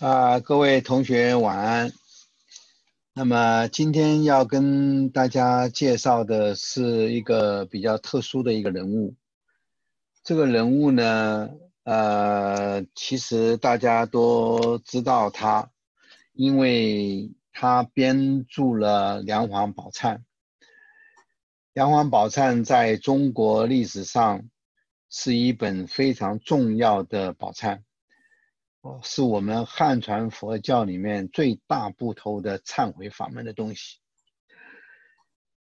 啊，各位同学晚安。那么今天要跟大家介绍的是一个比较特殊的一个人物。这个人物呢，呃，其实大家都知道他，因为他编著了《梁皇宝忏》。《梁皇宝忏》在中国历史上是一本非常重要的宝忏。是我们汉传佛教里面最大部头的忏悔法门的东西。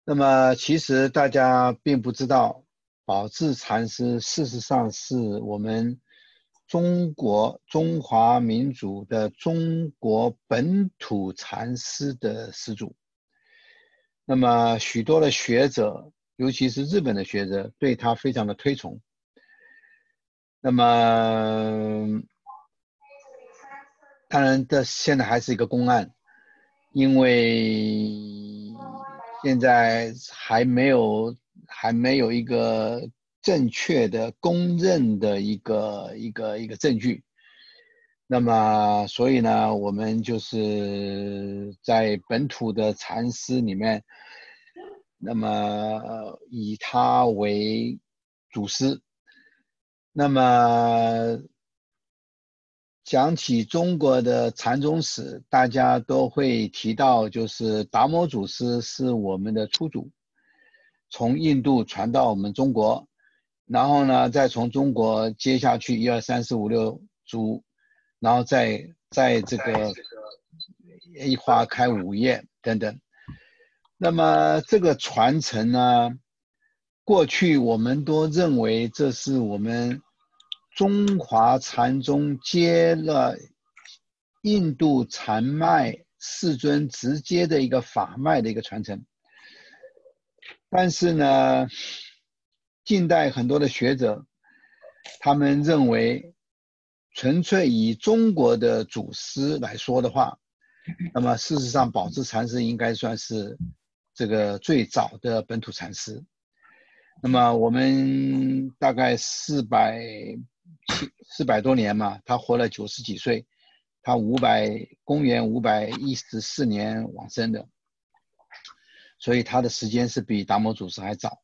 那么，其实大家并不知道，宝智禅师事实上是我们中国中华民族的中国本土禅师的始祖。那么，许多的学者，尤其是日本的学者，对他非常的推崇。那么。当然，这现在还是一个公案，因为现在还没有还没有一个正确的公认的一个一个一个证据。那么，所以呢，我们就是在本土的禅师里面，那么以他为祖师，那么。讲起中国的禅宗史，大家都会提到，就是达摩祖师是我们的初祖，从印度传到我们中国，然后呢，再从中国接下去一二三四五六祖，然后再在这个一花开五叶等等。那么这个传承呢，过去我们都认为这是我们。中华禅宗接了印度禅脉世尊直接的一个法脉的一个传承，但是呢，近代很多的学者，他们认为，纯粹以中国的祖师来说的话，那么事实上宝智禅师应该算是这个最早的本土禅师。那么我们大概四百。七四百多年嘛，他活了九十几岁，他五百公元五百一十四年往生的，所以他的时间是比达摩祖师还早。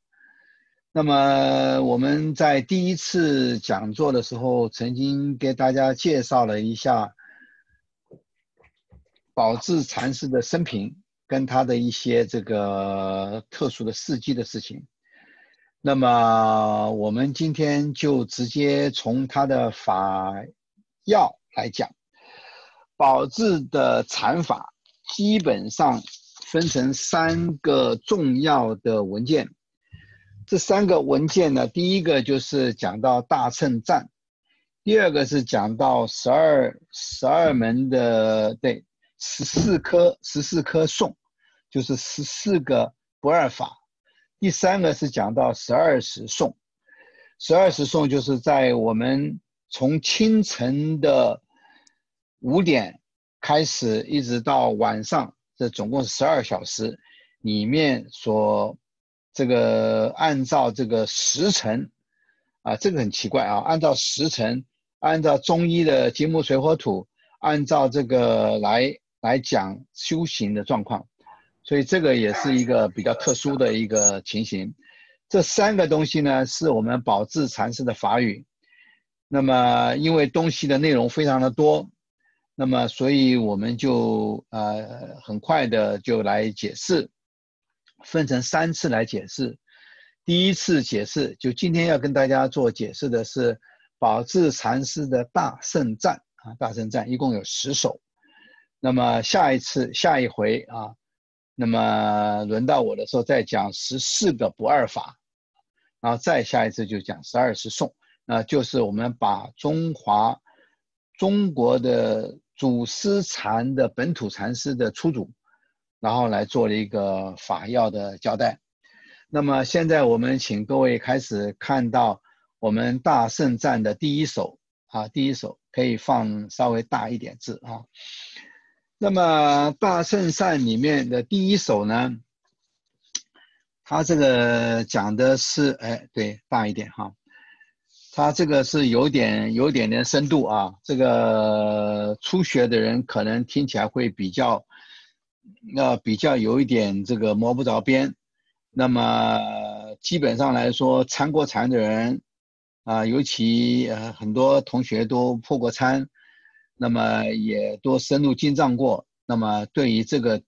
那么我们在第一次讲座的时候，曾经给大家介绍了一下宝智禅师的生平跟他的一些这个特殊的事迹的事情。那么我们今天就直接从他的法要来讲，宝智的禅法基本上分成三个重要的文件。这三个文件呢，第一个就是讲到大乘赞，第二个是讲到十二十二门的对十四颗十四颗颂，就是十四个不二法。第三个是讲到十二时颂，十二时颂就是在我们从清晨的五点开始，一直到晚上，这总共是十二小时里面所这个按照这个时辰啊，这个很奇怪啊，按照时辰，按照中医的金木水火土，按照这个来来讲修行的状况。所以这个也是一个比较特殊的一个情形。这三个东西呢，是我们宝智禅师的法语。那么因为东西的内容非常的多，那么所以我们就呃很快的就来解释，分成三次来解释。第一次解释就今天要跟大家做解释的是宝智禅师的大圣赞啊，大圣赞一共有十首。那么下一次下一回啊。那么轮到我的时候，再讲十四个不二法，然后再下一次就讲十二时颂，那就是我们把中华中国的祖师禅的本土禅师的出祖，然后来做了一个法要的交代。那么现在我们请各位开始看到我们大圣赞的第一首啊，第一首可以放稍微大一点字啊。那么大圣善里面的第一首呢，他这个讲的是，哎，对，大一点哈。他这个是有点有点点深度啊，这个初学的人可能听起来会比较，那比较有一点这个摸不着边。那么基本上来说，参过禅的人啊，尤其呃很多同学都破过参，那么也多深入经藏过。那么对于这个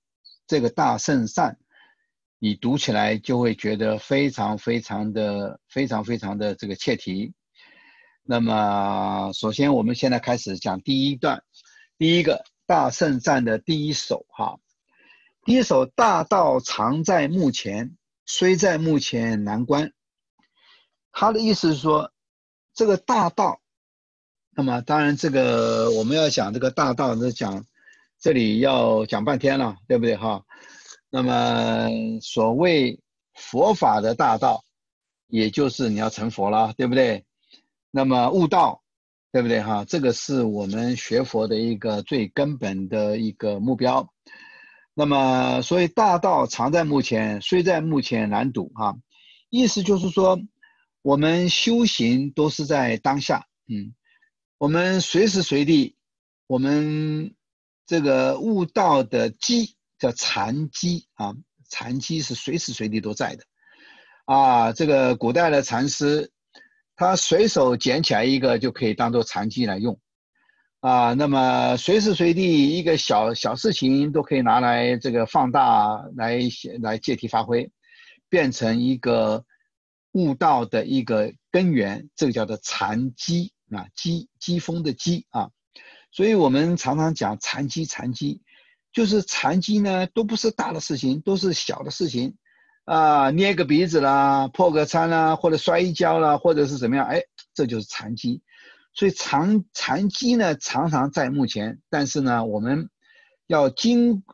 这个大圣善，你读起来就会觉得非常非常的非常非常的这个切题。那么，首先我们现在开始讲第一段，第一个大圣善的第一首哈，第一首大道常在目前，虽在目前难关。他的意思是说，这个大道，那么当然这个我们要讲这个大道，是讲这里要讲半天了，对不对哈？那么所谓佛法的大道，也就是你要成佛了，对不对？那么悟道，对不对哈？这个是我们学佛的一个最根本的一个目标。那么，所以大道常在目前，虽在目前难睹哈。意思就是说，我们修行都是在当下，嗯，我们随时随地，我们这个悟道的机叫禅机啊，禅机是随时随地都在的，啊，这个古代的禅师。他随手捡起来一个就可以当做禅机来用，啊，那么随时随地一个小小事情都可以拿来这个放大来来借题发挥，变成一个悟道的一个根源，这个叫做禅机啊，机机锋的机啊，所以我们常常讲残疾，残疾，就是残疾呢都不是大的事情，都是小的事情。啊，捏个鼻子啦，破个餐啦，或者摔一跤啦，或者是怎么样？哎，这就是残疾。所以残残疾呢，常常在目前，但是呢，我们要经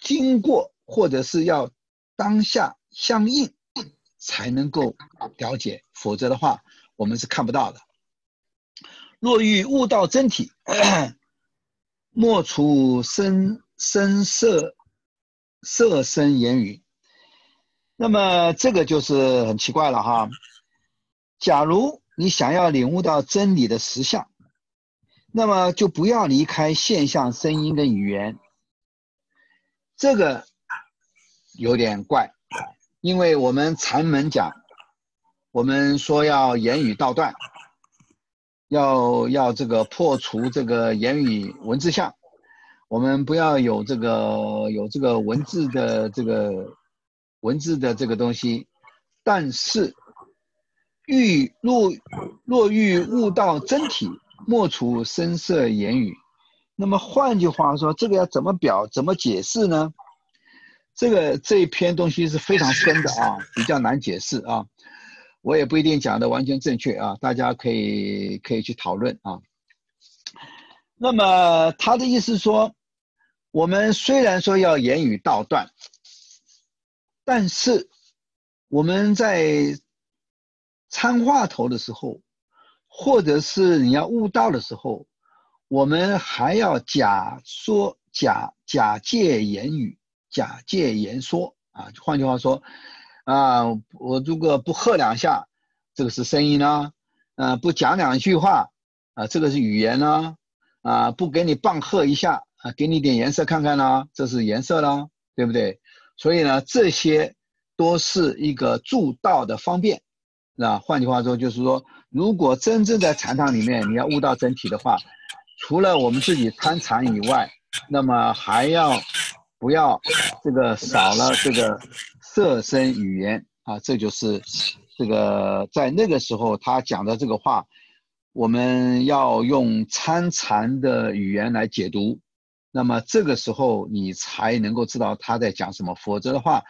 经过，或者是要当下相应，才能够了解，否则的话，我们是看不到的。若欲悟道真体，莫除声声色色声言语。那么这个就是很奇怪了哈。假如你想要领悟到真理的实相，那么就不要离开现象、声音跟语言。这个有点怪，因为我们禅门讲，我们说要言语道断，要要这个破除这个言语文字相，我们不要有这个有这个文字的这个。文字的这个东西，但是欲若若欲悟道真体，莫除声色言语。那么换句话说，这个要怎么表、怎么解释呢？这个这一篇东西是非常深的啊，比较难解释啊。我也不一定讲的完全正确啊，大家可以可以去讨论啊。那么他的意思说，我们虽然说要言语道断。但是我们在参话头的时候，或者是你要悟道的时候，我们还要假说假假借言语，假借言说啊。换句话说，啊，我如果不喝两下，这个是声音呢；啊，不讲两句话，啊，这个是语言呢；啊，不给你棒喝一下，啊，给你点颜色看看呢，这是颜色啦，对不对？所以呢，这些都是一个助道的方便，那换句话说，就是说，如果真正在禅堂里面你要悟到真体的话，除了我们自己参禅以外，那么还要不要这个少了这个色身语言啊？这就是这个在那个时候他讲的这个话，我们要用参禅的语言来解读。那么这个时候你才能够知道他在讲什么，否则的话，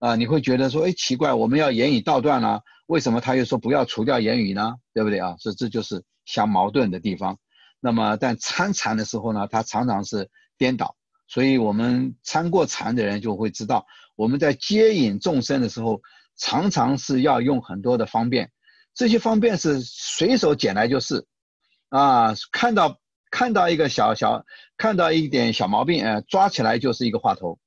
啊，你会觉得说，哎，奇怪，我们要言语道断了，为什么他又说不要除掉言语呢？对不对啊？这这就是相矛盾的地方。那么，但参禅的时候呢，他常常是颠倒，所以我们参过禅的人就会知道，我们在接引众生的时候，常常是要用很多的方便，这些方便是随手捡来就是，啊，看到。看到一个小小，看到一点小毛病，哎，抓起来就是一个话头，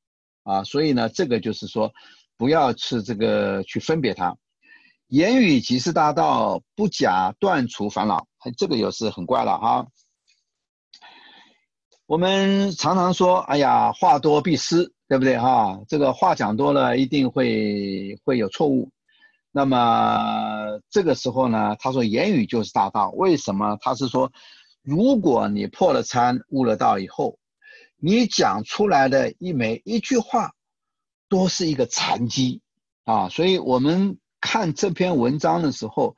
啊，所以呢，这个就是说，不要去这个去分别它，言语即是大道，不假断除烦恼。这个又是很怪了哈。我们常常说，哎呀，话多必失，对不对哈？这个话讲多了，一定会会有错误。那么这个时候呢，他说言语就是大道。为什么？他是说，如果你破了参悟了道以后，你讲出来的一每一句话，都是一个禅机啊。所以我们看这篇文章的时候，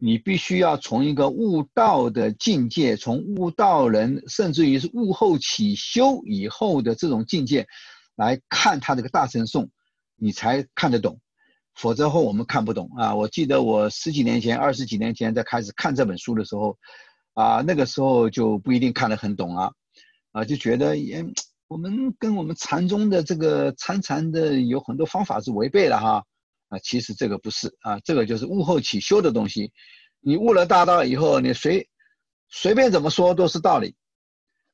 你必须要从一个悟道的境界，从悟道人，甚至于是悟后起修以后的这种境界，来看他这个大乘颂，你才看得懂。否则后我们看不懂啊！我记得我十几年前、二十几年前在开始看这本书的时候，啊，那个时候就不一定看得很懂啊，啊，就觉得也我们跟我们禅宗的这个参禅的有很多方法是违背了哈，啊，其实这个不是啊，这个就是悟后起修的东西，你悟了大道以后，你随随便怎么说都是道理，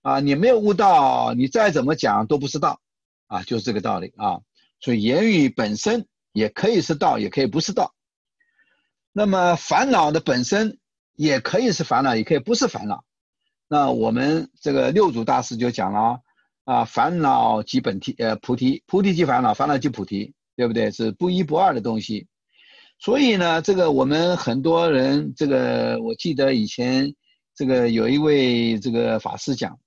啊，你没有悟道，你再怎么讲都不是道，啊，就是这个道理啊，所以言语本身。也可以是道，也可以不是道。那么烦恼的本身也可以是烦恼，也可以不是烦恼。那我们这个六祖大师就讲了啊，烦恼即本体，呃，菩提，菩提即烦恼，烦恼即菩提，对不对？是不一不二的东西。所以呢，这个我们很多人，这个我记得以前这个有一位这个法师讲，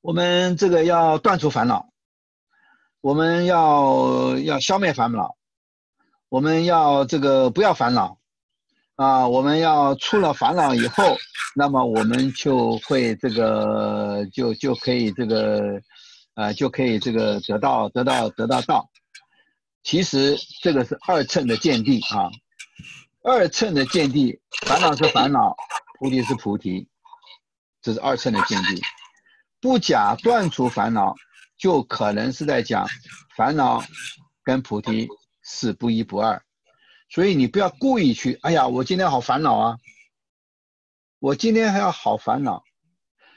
我们这个要断除烦恼。我们要要消灭烦恼，我们要这个不要烦恼，啊，我们要出了烦恼以后，那么我们就会这个就就可以这个，呃，就可以这个得到得到得到道。其实这个是二乘的见地啊，二乘的见地，烦恼是烦恼，菩提是菩提，这是二乘的见地，不假断除烦恼。就可能是在讲烦恼跟菩提是不一不二，所以你不要故意去。哎呀，我今天好烦恼啊！我今天还要好烦恼，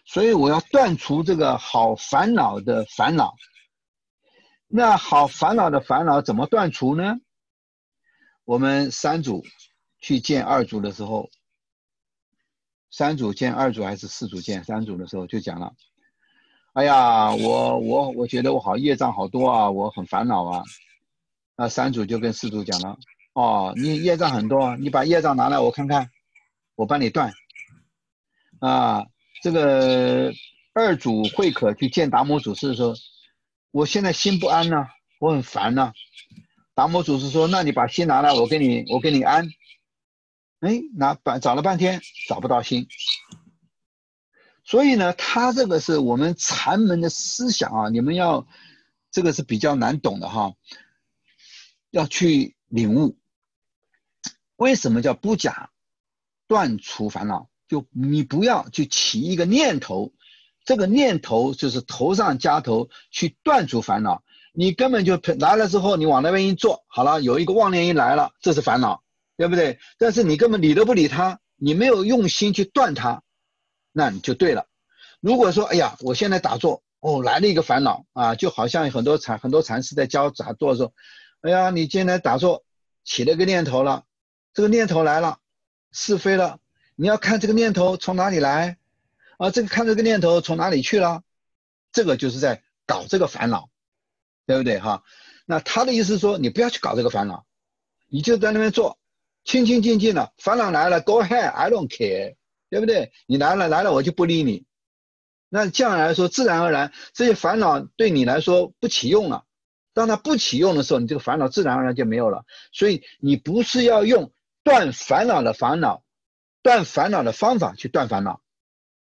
所以我要断除这个好烦恼的烦恼。那好烦恼的烦恼怎么断除呢？我们三组去见二组的时候，三组见二组还是四组见三组的时候就讲了。哎呀，我我我觉得我好业障好多啊，我很烦恼啊。那三组就跟四组讲了，哦，你业障很多，你把业障拿来我看看，我帮你断。啊，这个二组会可去见达摩祖师的时候，我现在心不安呐，我很烦呐。达摩祖师说，那你把心拿来，我给你我给你安。哎，拿半找了半天找不到心。所以呢，他这个是我们禅门的思想啊，你们要这个是比较难懂的哈，要去领悟。为什么叫不假断除烦恼？就你不要去起一个念头，这个念头就是头上加头去断除烦恼。你根本就来了之后，你往那边一坐，好了，有一个妄念一来了，这是烦恼，对不对？但是你根本理都不理他，你没有用心去断它。那你就对了。如果说，哎呀，我现在打坐，哦，来了一个烦恼啊，就好像很多禅很多禅师在教打坐的时候，哎呀，你今天打坐起了个念头了，这个念头来了，是非了，你要看这个念头从哪里来，啊，这个看这个念头从哪里去了，这个就是在搞这个烦恼，对不对哈？那他的意思说，你不要去搞这个烦恼，你就在那边坐，清清静静的，烦恼来了，Go ahead，I don't care。对不对？你来了来了，我就不理你。那这样来说，自然而然这些烦恼对你来说不起用了。当它不起用的时候，你这个烦恼自然而然就没有了。所以你不是要用断烦恼的烦恼、断烦恼的方法去断烦恼。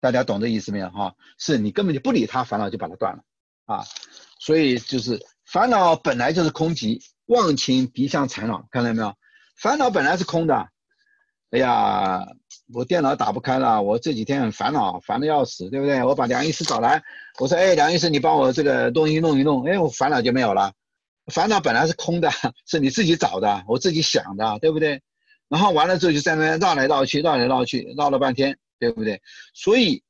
大家懂这意思没有？哈，是你根本就不理他，烦恼就把它断了啊。所以就是烦恼本来就是空寂，忘情敌相缠绕，看到没有？烦恼本来是空的。哎呀，我电脑打不开了，我这几天很烦恼，烦的要死，对不对？我把梁医师找来，我说：“哎，梁医师，你帮我这个东西弄一弄。”哎，我烦恼就没有了。烦恼本来是空的，是你自己找的，我自己想的，对不对？然后完了之后就在那边绕来绕去，绕来绕去，绕了半天，对不对？所以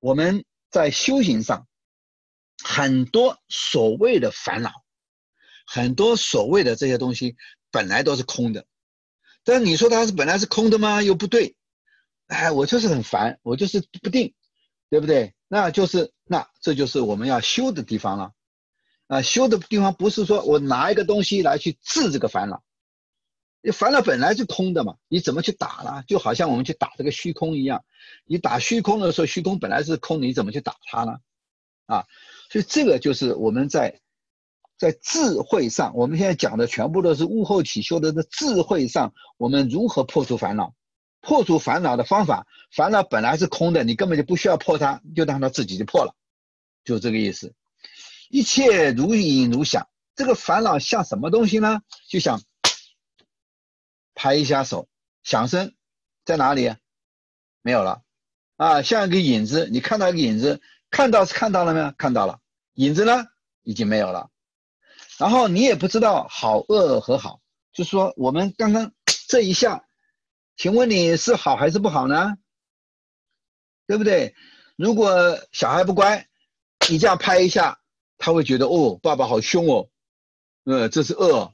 我们在修行上，很多所谓的烦恼，很多所谓的这些东西，本来都是空的。但你说它是本来是空的吗？又不对。哎，我就是很烦，我就是不定，对不对？那就是那这就是我们要修的地方了。啊，修的地方不是说我拿一个东西来去治这个烦恼，你烦恼本来就空的嘛，你怎么去打呢？就好像我们去打这个虚空一样，你打虚空的时候，虚空本来是空，你怎么去打它呢？啊，所以这个就是我们在在智慧上，我们现在讲的全部都是悟后起修的的智慧上，我们如何破除烦恼？破除烦恼的方法，烦恼本来是空的，你根本就不需要破它，就让它自己就破了，就这个意思。一切如影如响，这个烦恼像什么东西呢？就像拍一下手，响声在哪里？没有了啊，像一个影子，你看到一个影子，看到是看到了没有？看到了，影子呢已经没有了。然后你也不知道好恶和好，就说我们刚刚这一下。请问你是好还是不好呢？对不对？如果小孩不乖，你这样拍一下，他会觉得哦，爸爸好凶哦，呃，这是恶，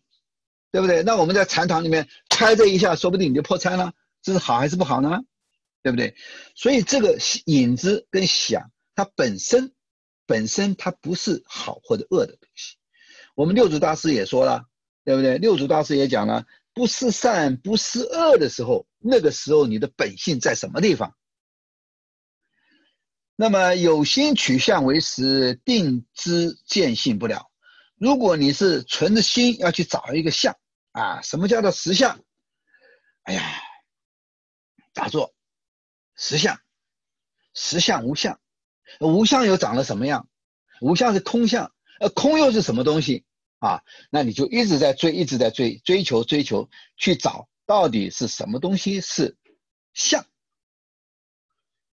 对不对？那我们在禅堂里面拍这一下，说不定你就破参了，这是好还是不好呢？对不对？所以这个影子跟响，它本身本身它不是好或者恶的东西。我们六祖大师也说了，对不对？六祖大师也讲了。不是善，不是恶的时候，那个时候你的本性在什么地方？那么有心取相为实，定知见性不了。如果你是存着心要去找一个相啊，什么叫做实相？哎呀，打坐，实相，实相无相，无相又长了什么样？无相是空相，呃，空又是什么东西？啊，那你就一直在追，一直在追，追求，追求，去找到底是什么东西是相，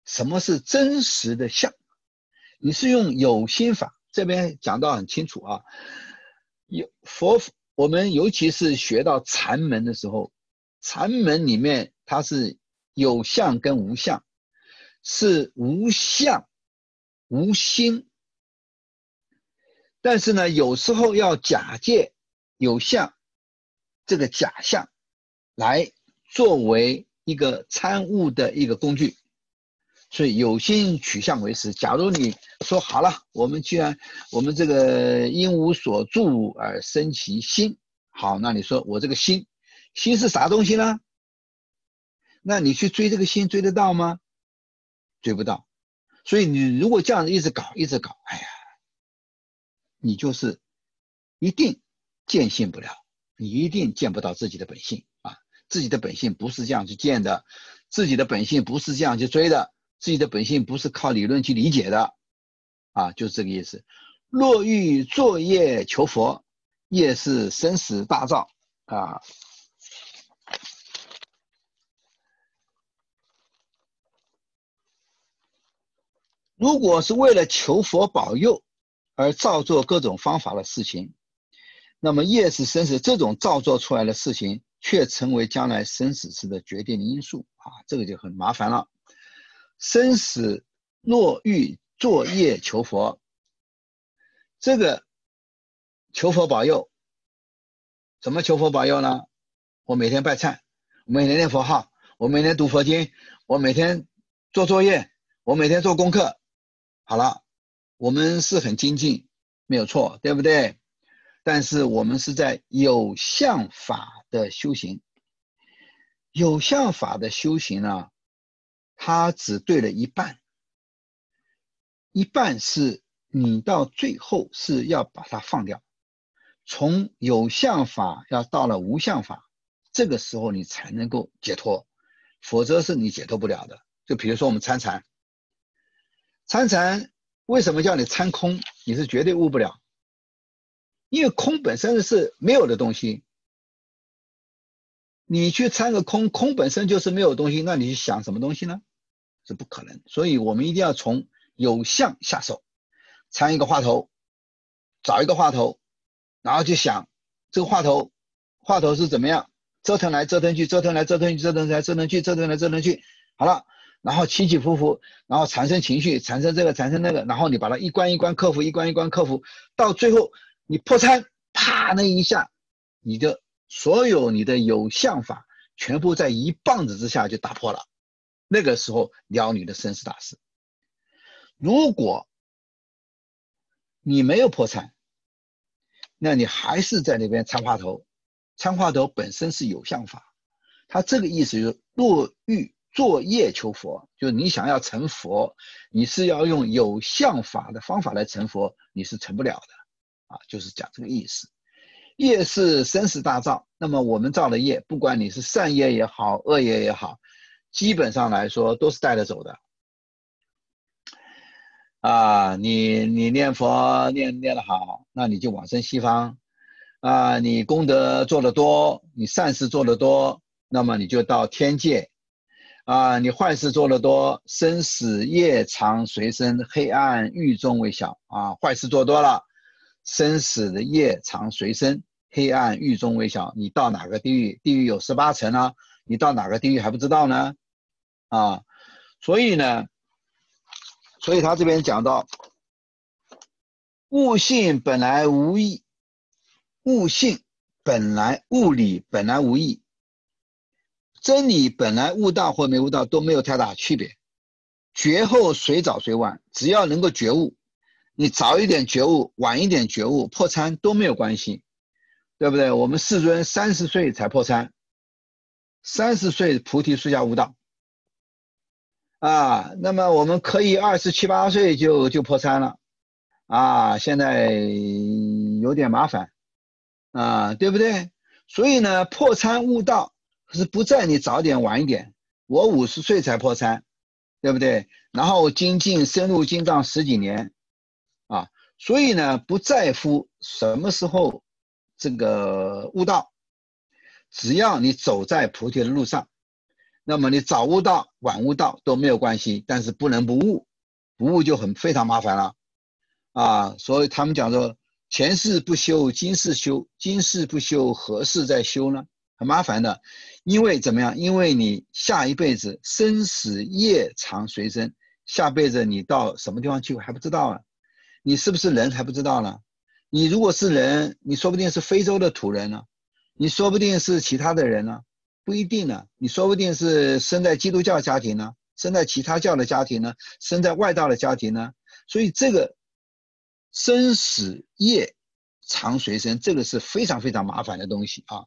什么是真实的相？你是用有心法，这边讲到很清楚啊。有佛，我们尤其是学到禅门的时候，禅门里面它是有相跟无相，是无相无心。但是呢，有时候要假借有相这个假象，来作为一个参悟的一个工具，所以有心取相为实。假如你说好了，我们既然我们这个因无所住而生其心，好，那你说我这个心，心是啥东西呢？那你去追这个心，追得到吗？追不到。所以你如果这样子一直搞，一直搞，哎呀。你就是一定见性不了，你一定见不到自己的本性啊！自己的本性不是这样去见的，自己的本性不是这样去追的，自己的本性不是靠理论去理解的啊！就是这个意思。若欲作业求佛，业是生死大造啊！如果是为了求佛保佑。而造作各种方法的事情，那么业是生死，这种造作出来的事情，却成为将来生死时的决定因素啊，这个就很麻烦了。生死若欲作业求佛，这个求佛保佑，怎么求佛保佑呢？我每天拜忏，我每天念佛号，我每天读佛经，我每天做作业，我每天做功课，好了。我们是很精进，没有错，对不对？但是我们是在有相法的修行，有相法的修行呢，它只对了一半，一半是你到最后是要把它放掉，从有相法要到了无相法，这个时候你才能够解脱，否则是你解脱不了的。就比如说我们参禅，参禅。为什么叫你参空？你是绝对悟不了，因为空本身是没有的东西。你去参个空，空本身就是没有东西，那你去想什么东西呢？是不可能。所以我们一定要从有相下手，参一个话头，找一个话头，然后就想这个话头，话头是怎么样折腾来折腾去，折腾来折腾去，折腾来折腾去，折腾来折腾去，好了。然后起起伏伏，然后产生情绪，产生这个，产生那个，然后你把它一关一关克服，一关一关克服，到最后你破参，啪那一下，你的所有你的有相法全部在一棒子之下就打破了。那个时候了你的生死大事。如果你没有破产，那你还是在那边参话头。参话头本身是有相法，他这个意思就是落欲作业求佛，就是你想要成佛，你是要用有相法的方法来成佛，你是成不了的啊，就是讲这个意思。业是生死大造，那么我们造的业，不管你是善业也好，恶业也好，基本上来说都是带着走的。啊，你你念佛念念得好，那你就往生西方；啊，你功德做得多，你善事做得多，那么你就到天界；啊，你坏事做得多，生死业长随身，黑暗狱中为小啊，坏事做多了。生死的业常随身，黑暗狱中微小。你到哪个地狱？地狱有十八层啊，你到哪个地狱还不知道呢？啊，所以呢，所以他这边讲到，悟性本来无意，悟性本来物理本来无意，真理本来悟道或没悟道都没有太大区别，觉后谁早谁晚，只要能够觉悟。你早一点觉悟，晚一点觉悟，破参都没有关系，对不对？我们世尊三十岁才破参，三十岁菩提树下悟道，啊，那么我们可以二十七八岁就就破参了，啊，现在有点麻烦，啊，对不对？所以呢，破参悟道是不在你早点晚一点，我五十岁才破参，对不对？然后精进深入经藏十几年。所以呢，不在乎什么时候这个悟道，只要你走在菩提的路上，那么你早悟道、晚悟道都没有关系，但是不能不悟，不悟就很非常麻烦了。啊，所以他们讲说，前世不修，今世修；今世不修，何世再修呢？很麻烦的，因为怎么样？因为你下一辈子生死业长随身，下辈子你到什么地方去还不知道啊。你是不是人还不知道呢？你如果是人，你说不定是非洲的土人呢，你说不定是其他的人呢，不一定呢。你说不定是生在基督教家庭呢，生在其他教的家庭呢，生在外道的家庭呢。所以这个生死业常随身，这个是非常非常麻烦的东西啊。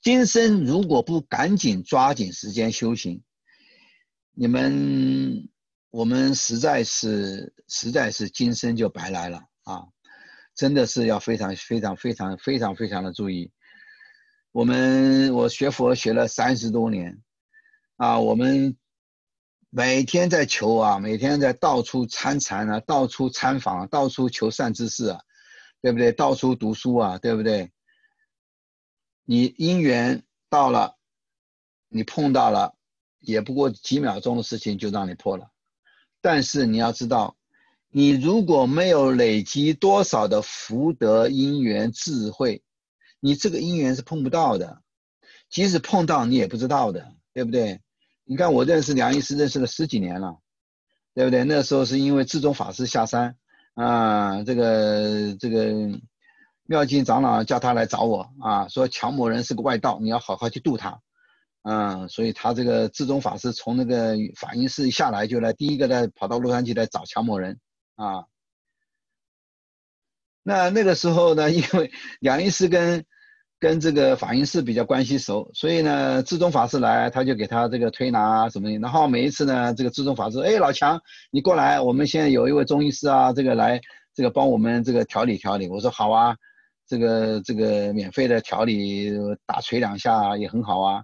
今生如果不赶紧抓紧时间修行，你们。我们实在是，实在是今生就白来了啊！真的是要非常非常非常非常非常的注意。我们我学佛学了三十多年，啊，我们每天在求啊，每天在到处参禅啊，到处参访，到处求善知识啊，对不对？到处读书啊，对不对？你因缘到了，你碰到了，也不过几秒钟的事情就让你破了。但是你要知道，你如果没有累积多少的福德因缘智慧，你这个因缘是碰不到的。即使碰到，你也不知道的，对不对？你看我认识梁医师，认识了十几年了，对不对？那时候是因为智宗法师下山啊，这个这个妙净长老叫他来找我啊，说乔某人是个外道，你要好好去度他。嗯，所以他这个智宗法师从那个法音寺下来就来，第一个呢跑到洛杉矶来找乔某人啊。那那个时候呢，因为两医师跟跟这个法音寺比较关系熟，所以呢，智宗法师来他就给他这个推拿什么的。然后每一次呢，这个智宗法师，哎，老强你过来，我们现在有一位中医师啊，这个来这个帮我们这个调理调理。我说好啊，这个这个免费的调理打捶两下也很好啊。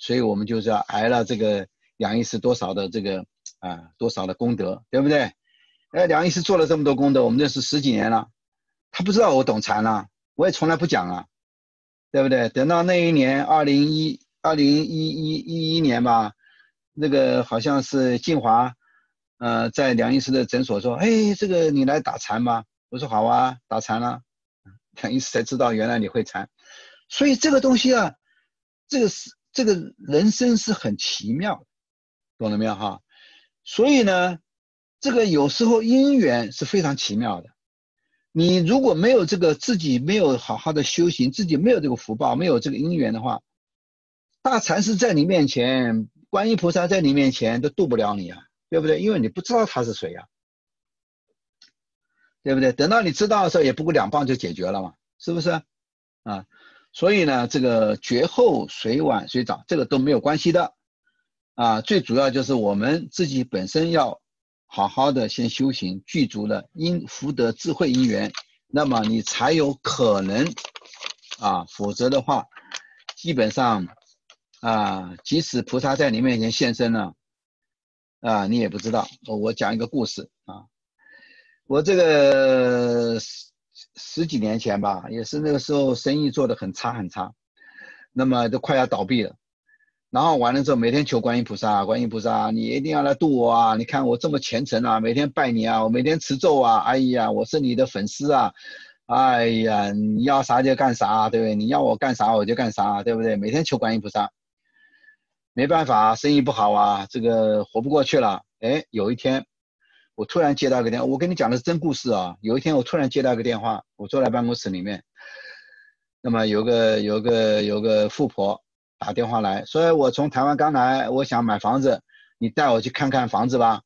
所以我们就是要挨了这个梁医师多少的这个啊多少的功德，对不对？哎，梁医师做了这么多功德，我们认识十几年了，他不知道我懂禅了，我也从来不讲啊，对不对？等到那一年二零一二零一一一一年吧，那个好像是静华，呃，在梁医师的诊所说，哎，这个你来打禅吧，我说好啊，打禅了，梁医师才知道原来你会禅，所以这个东西啊，这个是。这个人生是很奇妙，懂了没有哈？所以呢，这个有时候因缘是非常奇妙的。你如果没有这个自己没有好好的修行，自己没有这个福报，没有这个因缘的话，大禅师在你面前，观音菩萨在你面前都渡不了你啊，对不对？因为你不知道他是谁呀，对不对？等到你知道的时候，也不过两棒就解决了嘛，是不是？啊，所以呢，这个绝后谁晚谁早，这个都没有关系的，啊，最主要就是我们自己本身要好好的先修行，具足了因福德智慧因缘，那么你才有可能，啊，否则的话，基本上。啊，即使菩萨在你面前现身了，啊，你也不知道。我讲一个故事啊，我这个十几年前吧，也是那个时候生意做得很差很差，那么都快要倒闭了。然后完了之后，每天求观音菩萨，观音菩萨，你一定要来渡我啊！你看我这么虔诚啊，每天拜你啊，我每天持咒啊，哎呀，我是你的粉丝啊，哎呀，你要啥就干啥，对不对？你要我干啥我就干啥，对不对？每天求观音菩萨。没办法，生意不好啊，这个活不过去了。哎，有一天，我突然接到个电话，我跟你讲的是真故事啊。有一天，我突然接到个电话，我坐在办公室里面，那么有个有个有个富婆打电话来说，我从台湾刚来，我想买房子，你带我去看看房子吧。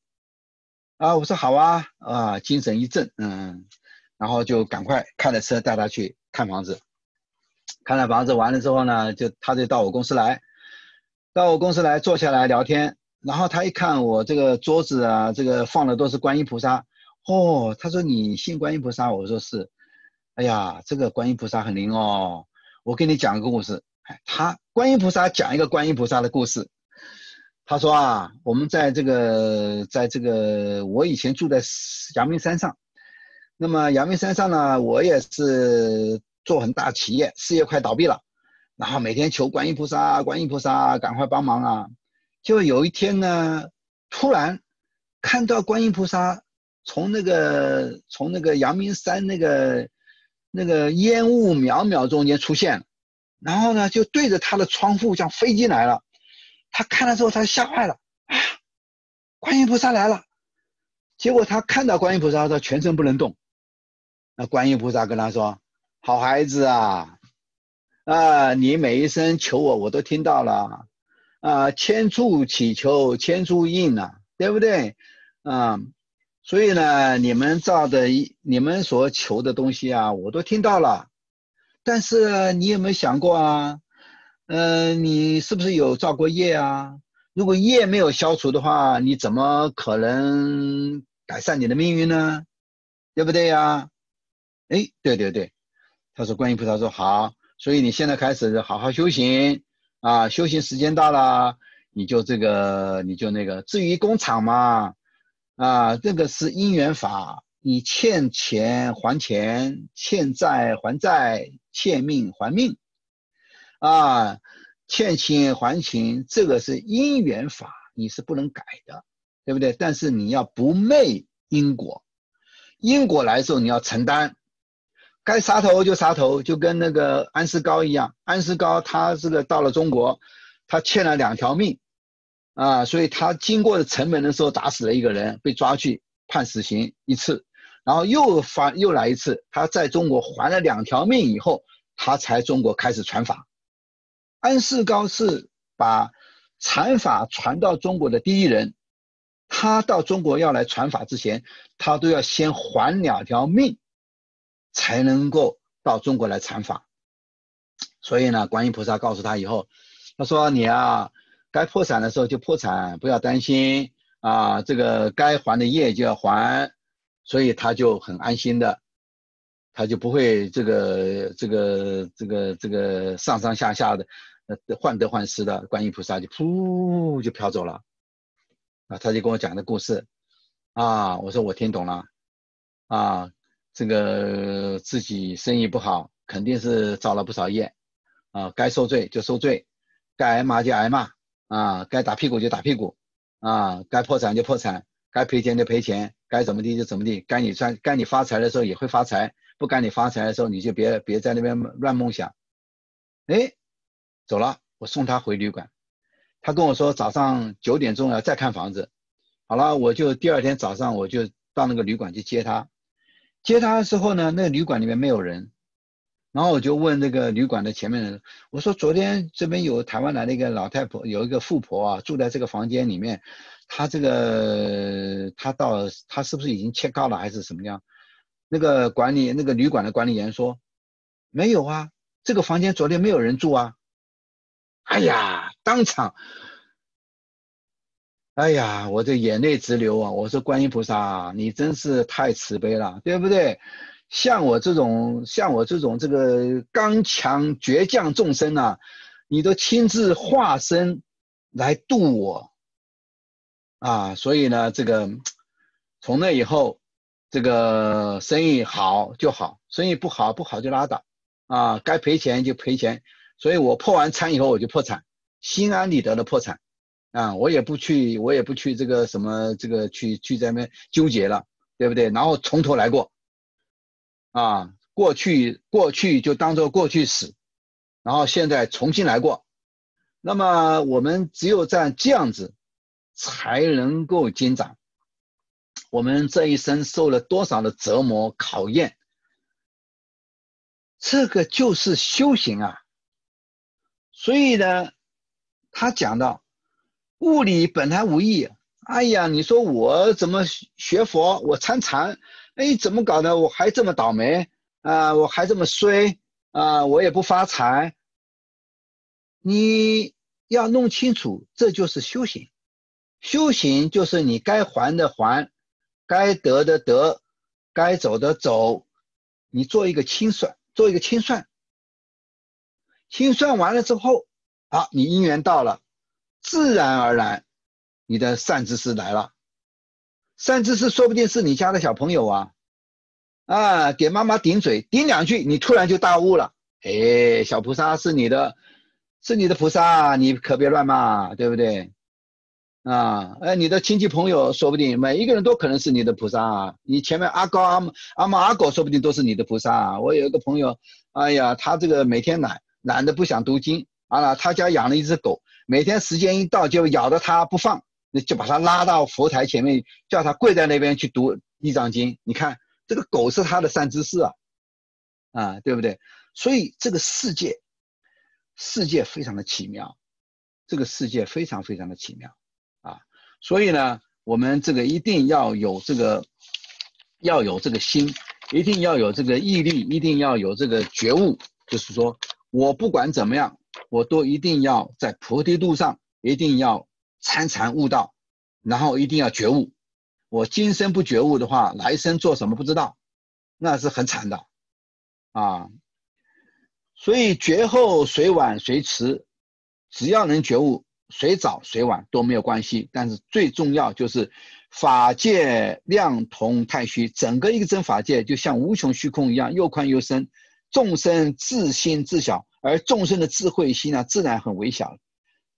啊，我说好啊，啊，精神一振，嗯，然后就赶快开着车带她去看房子。看了房子完了之后呢，就他就到我公司来。到我公司来坐下来聊天，然后他一看我这个桌子啊，这个放的都是观音菩萨，哦，他说你信观音菩萨，我说是，哎呀，这个观音菩萨很灵哦，我给你讲个故事，哎，他观音菩萨讲一个观音菩萨的故事，他说啊，我们在这个在这个我以前住在阳明山上，那么阳明山上呢，我也是做很大企业，事业快倒闭了。然后每天求观音菩萨，观音菩萨赶快帮忙啊！就有一天呢，突然看到观音菩萨从那个从那个阳明山那个那个烟雾渺渺中间出现，然后呢就对着他的窗户像飞进来了。他看了之后，他吓坏了啊！观音菩萨来了。结果他看到观音菩萨，他全身不能动。那观音菩萨跟他说：“好孩子啊！”啊，你每一声求我，我都听到了，啊，千处祈求千处应呐，对不对？啊，所以呢，你们造的，你们所求的东西啊，我都听到了。但是你有没有想过啊？嗯，你是不是有造过业啊？如果业没有消除的话，你怎么可能改善你的命运呢？对不对呀？哎，对对对，他说观音菩萨说好。所以你现在开始好好修行啊，修行时间到了，你就这个，你就那个。至于工厂嘛，啊，这个是因缘法，你欠钱还钱，欠债还债，欠命还命，啊，欠情还情，这个是因缘法，你是不能改的，对不对？但是你要不昧因果，因果来的时候你要承担。该杀头就杀头，就跟那个安世高一样。安世高他这个到了中国，他欠了两条命，啊，所以他经过的城门的时候打死了一个人，被抓去判死刑一次，然后又发又来一次。他在中国还了两条命以后，他才中国开始传法。安世高是把禅法传到中国的第一人，他到中国要来传法之前，他都要先还两条命。才能够到中国来禅法，所以呢，观音菩萨告诉他以后，他说你啊，该破产的时候就破产，不要担心啊，这个该还的业就要还，所以他就很安心的，他就不会这个这个这个这个上上下下的呃患得患失的，观音菩萨就噗就飘走了，啊，他就跟我讲的故事，啊，我说我听懂了，啊。这个自己生意不好，肯定是造了不少业，啊，该受罪就受罪，该挨骂就挨骂，啊，该打屁股就打屁股，啊，该破产就破产，该赔钱就赔钱，该怎么地就怎么地，该你赚，该你发财的时候也会发财，不该你发财的时候你就别别在那边乱梦想。哎，走了，我送他回旅馆，他跟我说早上九点钟要再看房子，好了，我就第二天早上我就到那个旅馆去接他。接他的时候呢，那个旅馆里面没有人，然后我就问那个旅馆的前面人，我说昨天这边有台湾来的一个老太婆，有一个富婆啊，住在这个房间里面，她这个她到她是不是已经切告了还是什么样？那个管理那个旅馆的管理员说，没有啊，这个房间昨天没有人住啊。哎呀，当场，哎呀，我这眼泪直流啊！我说观音菩萨，你真是太慈悲了，对不对？像我这种像我这种这个刚强倔强众生啊，你都亲自化身来度我啊！所以呢，这个从那以后，这个生意好就好，生意不好不好就拉倒啊！该赔钱就赔钱。所以我破完产以后我就破产，心安理得的破产啊！我也不去，我也不去这个什么这个去去在那边纠结了，对不对？然后从头来过。啊，过去过去就当做过去死，然后现在重新来过。那么我们只有在这样子，才能够增长。我们这一生受了多少的折磨考验，这个就是修行啊。所以呢，他讲到物理本来无益。哎呀，你说我怎么学佛？我参禅。哎，怎么搞的？我还这么倒霉啊！我还这么衰啊！我也不发财。你要弄清楚，这就是修行。修行就是你该还的还，该得的得，该走的走。你做一个清算，做一个清算。清算完了之后，好，你姻缘到了，自然而然，你的善知识来了。善知识说不定是你家的小朋友啊，啊，给妈妈顶嘴，顶两句，你突然就大悟了。哎，小菩萨是你的，是你的菩萨，你可别乱骂，对不对？啊，哎，你的亲戚朋友说不定每一个人都可能是你的菩萨。啊你前面阿高阿阿猫阿狗说不定都是你的菩萨。啊我有一个朋友，哎呀，他这个每天懒懒得不想读经，啊，他家养了一只狗，每天时间一到就咬着他不放。那就把他拉到佛台前面，叫他跪在那边去读《地藏经》。你看，这个狗是他的善知识啊，啊，对不对？所以这个世界，世界非常的奇妙，这个世界非常非常的奇妙啊。所以呢，我们这个一定要有这个，要有这个心，一定要有这个毅力，一定要有这个觉悟。就是说我不管怎么样，我都一定要在菩提路上，一定要。参禅悟道，然后一定要觉悟。我今生不觉悟的话，来生做什么不知道，那是很惨的，啊。所以觉后谁晚谁迟，只要能觉悟，谁早谁晚都没有关系。但是最重要就是法界量同太虚，整个一个真法界就像无穷虚空一样，又宽又深。众生自心自小，而众生的智慧心呢，自然很微小。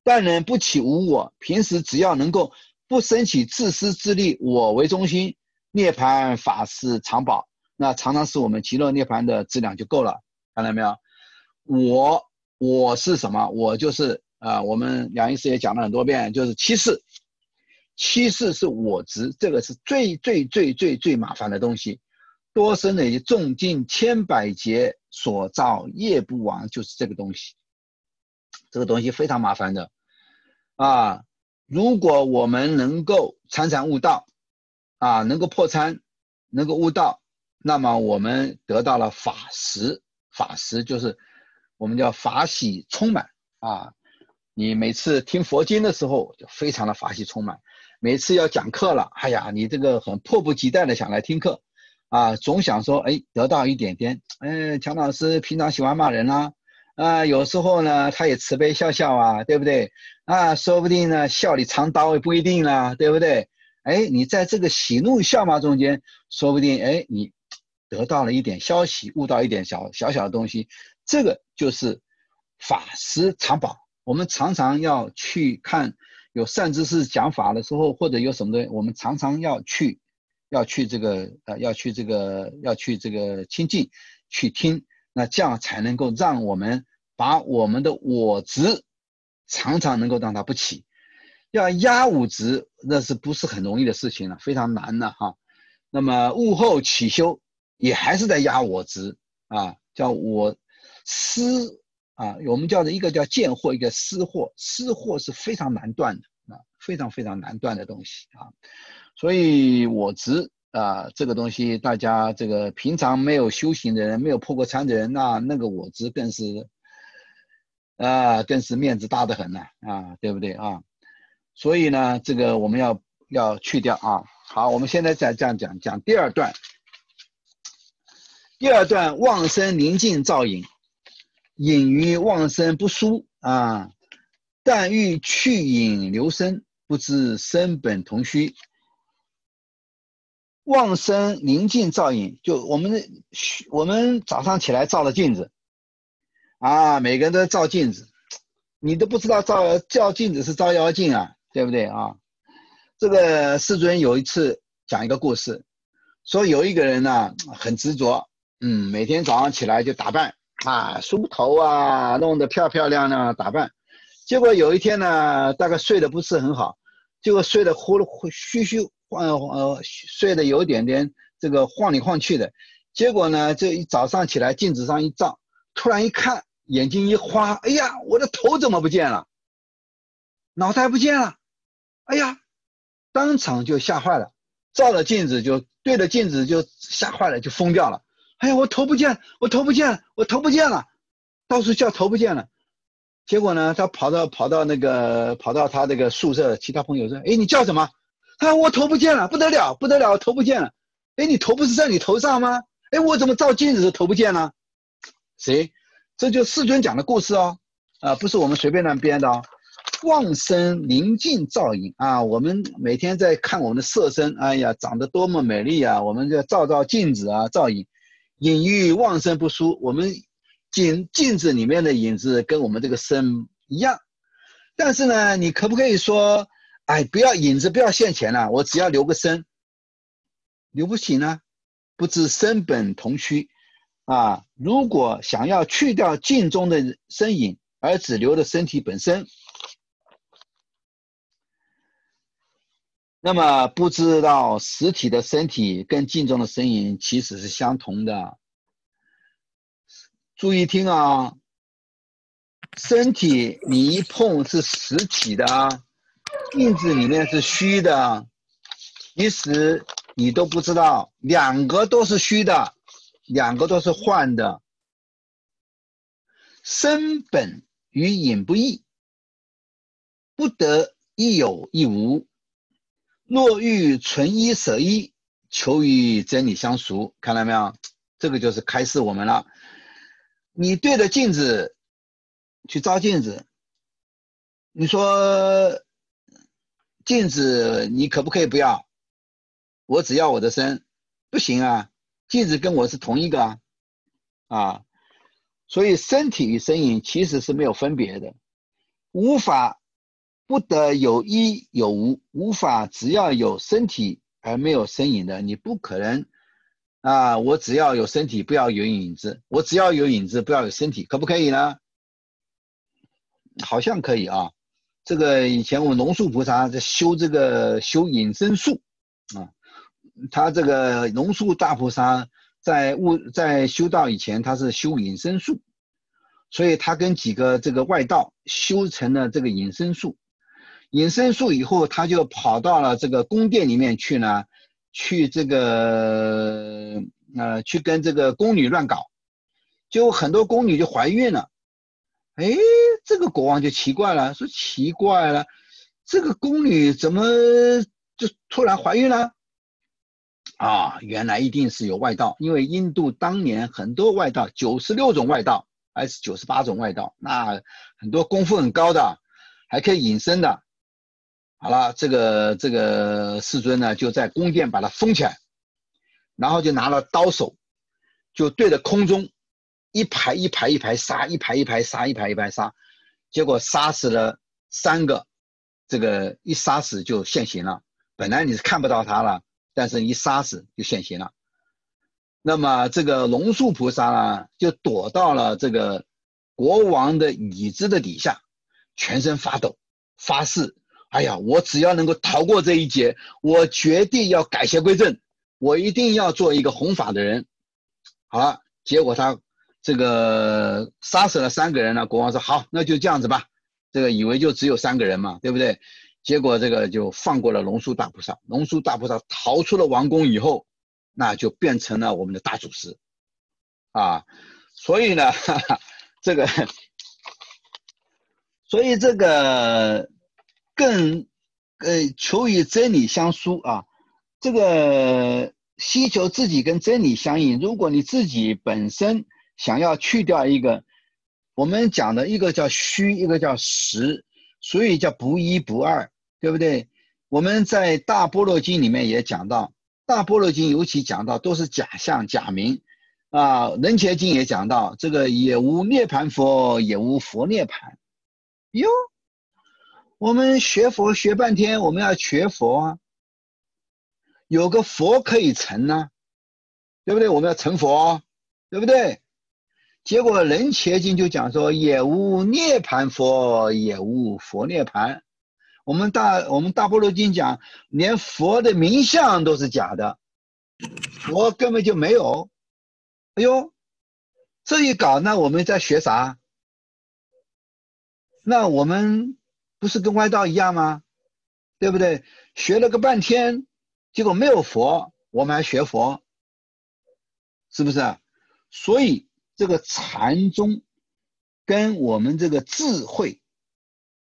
但人不起无我，平时只要能够不升起自私自利、我为中心，涅槃法是常保，那常常是我们极乐涅槃的质量就够了。看到没有？我我是什么？我就是啊，我们梁医师也讲了很多遍，就是七世，七世是我执，这个是最最最最最麻烦的东西。多生的重尽千百劫所造业不亡，就是这个东西。这个东西非常麻烦的。啊，如果我们能够参禅悟道，啊，能够破参，能够悟道，那么我们得到了法识。法识就是我们叫法喜充满啊。你每次听佛经的时候，就非常的法喜充满。每次要讲课了，哎呀，你这个很迫不及待的想来听课，啊，总想说，哎，得到一点点。哎，强老师平常喜欢骂人啦。啊，有时候呢，他也慈悲笑笑啊，对不对？啊，说不定呢，笑里藏刀也不一定啦，对不对？哎，你在这个喜怒笑骂中间，说不定哎，你得到了一点消息，悟到一点小小小的东西，这个就是法师藏宝。我们常常要去看有善知识讲法的时候，或者有什么东西，我们常常要去，要去这个呃，要去这个，要去这个亲近，去听。那这样才能够让我们把我们的我执常常能够让它不起，要压五执那是不是很容易的事情了？非常难的哈。那么悟后起修也还是在压我执啊，叫我私啊，我们叫的一个叫见货，一个私货。私货是非常难断的啊，非常非常难断的东西啊。所以我执啊，这个东西大家这个平常没有修行的人，没有破过参的人，那那个我执更是啊，更是面子大的很呐啊，对不对啊？所以呢，这个我们要要去掉啊。好，我们现在再这样讲讲第二段。第二段妄生宁静造影，隐于妄生不殊啊。但欲去隐留生，不知生本同虚。望生宁静造隐，就我们我们早上起来照了镜子，啊，每个人都照镜子，你都不知道照照镜子是照妖镜啊，对不对啊？这个世尊有一次讲一个故事，说有一个人呢很执着。嗯，每天早上起来就打扮啊，梳头啊，弄得漂漂亮亮打扮。结果有一天呢，大概睡得不是很好，结果睡得呼噜呼嘘嘘晃呃，睡得有点点这个晃里晃去的。结果呢，这一早上起来镜子上一照，突然一看，眼睛一花，哎呀，我的头怎么不见了？脑袋不见了，哎呀，当场就吓坏了，照了镜子就对着镜子就吓坏了，就疯掉了。哎呀，我头不见，我头不见，我头不见了，到处叫头不见了。结果呢，他跑到跑到那个跑到他那个宿舍，其他朋友说：“哎，你叫什么？”啊：“我头不见了，不得了，不得了，头不见了。”哎，你头不是在你头上吗？哎，我怎么照镜子头不见了？谁？这就世尊讲的故事哦，啊，不是我们随便乱编的哦。妄生宁静照影啊，我们每天在看我们的色身，哎呀，长得多么美丽啊，我们就照照镜子啊，照影。隐喻旺生不输，我们镜镜子里面的影子跟我们这个身一样，但是呢，你可不可以说，哎，不要影子，不要现前了，我只要留个身，留不起呢？不知身本同虚，啊，如果想要去掉镜中的身影，而只留的身体本身。那么不知道实体的身体跟镜中的身影其实是相同的。注意听啊，身体你一碰是实体的啊，镜子里面是虚的，其实你都不知道，两个都是虚的，两个都是幻的。身本与影不异，不得一有一无。若欲存一舍一，求与真理相熟，看到没有？这个就是开示我们了。你对着镜子去照镜子，你说镜子你可不可以不要？我只要我的身，不行啊！镜子跟我是同一个啊，啊，所以身体与身影其实是没有分别的，无法。不得有一有无，无法只要有身体而没有身影的，你不可能啊！我只要有身体，不要有影子；我只要有影子，不要有身体，可不可以呢？好像可以啊。这个以前我们龙树菩萨在修这个修隐身术啊，他这个龙树大菩萨在悟在修道以前，他是修隐身术，所以他跟几个这个外道修成了这个隐身术。隐身术以后，他就跑到了这个宫殿里面去呢，去这个呃，去跟这个宫女乱搞，就很多宫女就怀孕了。哎，这个国王就奇怪了，说奇怪了，这个宫女怎么就突然怀孕了？啊，原来一定是有外道，因为印度当年很多外道，九十六种外道还是九十八种外道，那很多功夫很高的，还可以隐身的。好了，这个这个世尊呢，就在宫殿把它封起来，然后就拿了刀手，就对着空中一排一排一排杀，一排一排杀，一排一排杀，结果杀死了三个，这个一杀死就现形了。本来你是看不到他了，但是一杀死就现形了。那么这个龙树菩萨呢，就躲到了这个国王的椅子的底下，全身发抖，发誓。哎呀，我只要能够逃过这一劫，我决定要改邪归正，我一定要做一个弘法的人。好了，结果他这个杀死了三个人呢。国王说好，那就这样子吧。这个以为就只有三个人嘛，对不对？结果这个就放过了龙树大菩萨。龙树大菩萨逃出了王宫以后，那就变成了我们的大祖师，啊，所以呢，哈哈，这个，所以这个更呃求与真理相殊啊，这个希求自己跟真理相应。如果你自己本身想要去掉一个，我们讲的一个叫虚，一个叫实，所以叫不一不二。对不对？我们在大般若经里面也讲到，大般若经尤其讲到都是假象假名，啊，人前经也讲到这个也无涅盘佛，也无佛涅盘。哟，我们学佛学半天，我们要学佛啊，有个佛可以成呢，对不对？我们要成佛，对不对？结果人前经就讲说，也无涅盘佛，也无佛涅盘。我们大我们大般若经讲，连佛的名相都是假的，佛根本就没有。哎呦，这一搞，那我们在学啥？那我们不是跟外道一样吗？对不对？学了个半天，结果没有佛，我们还学佛，是不是？所以这个禅宗跟我们这个智慧。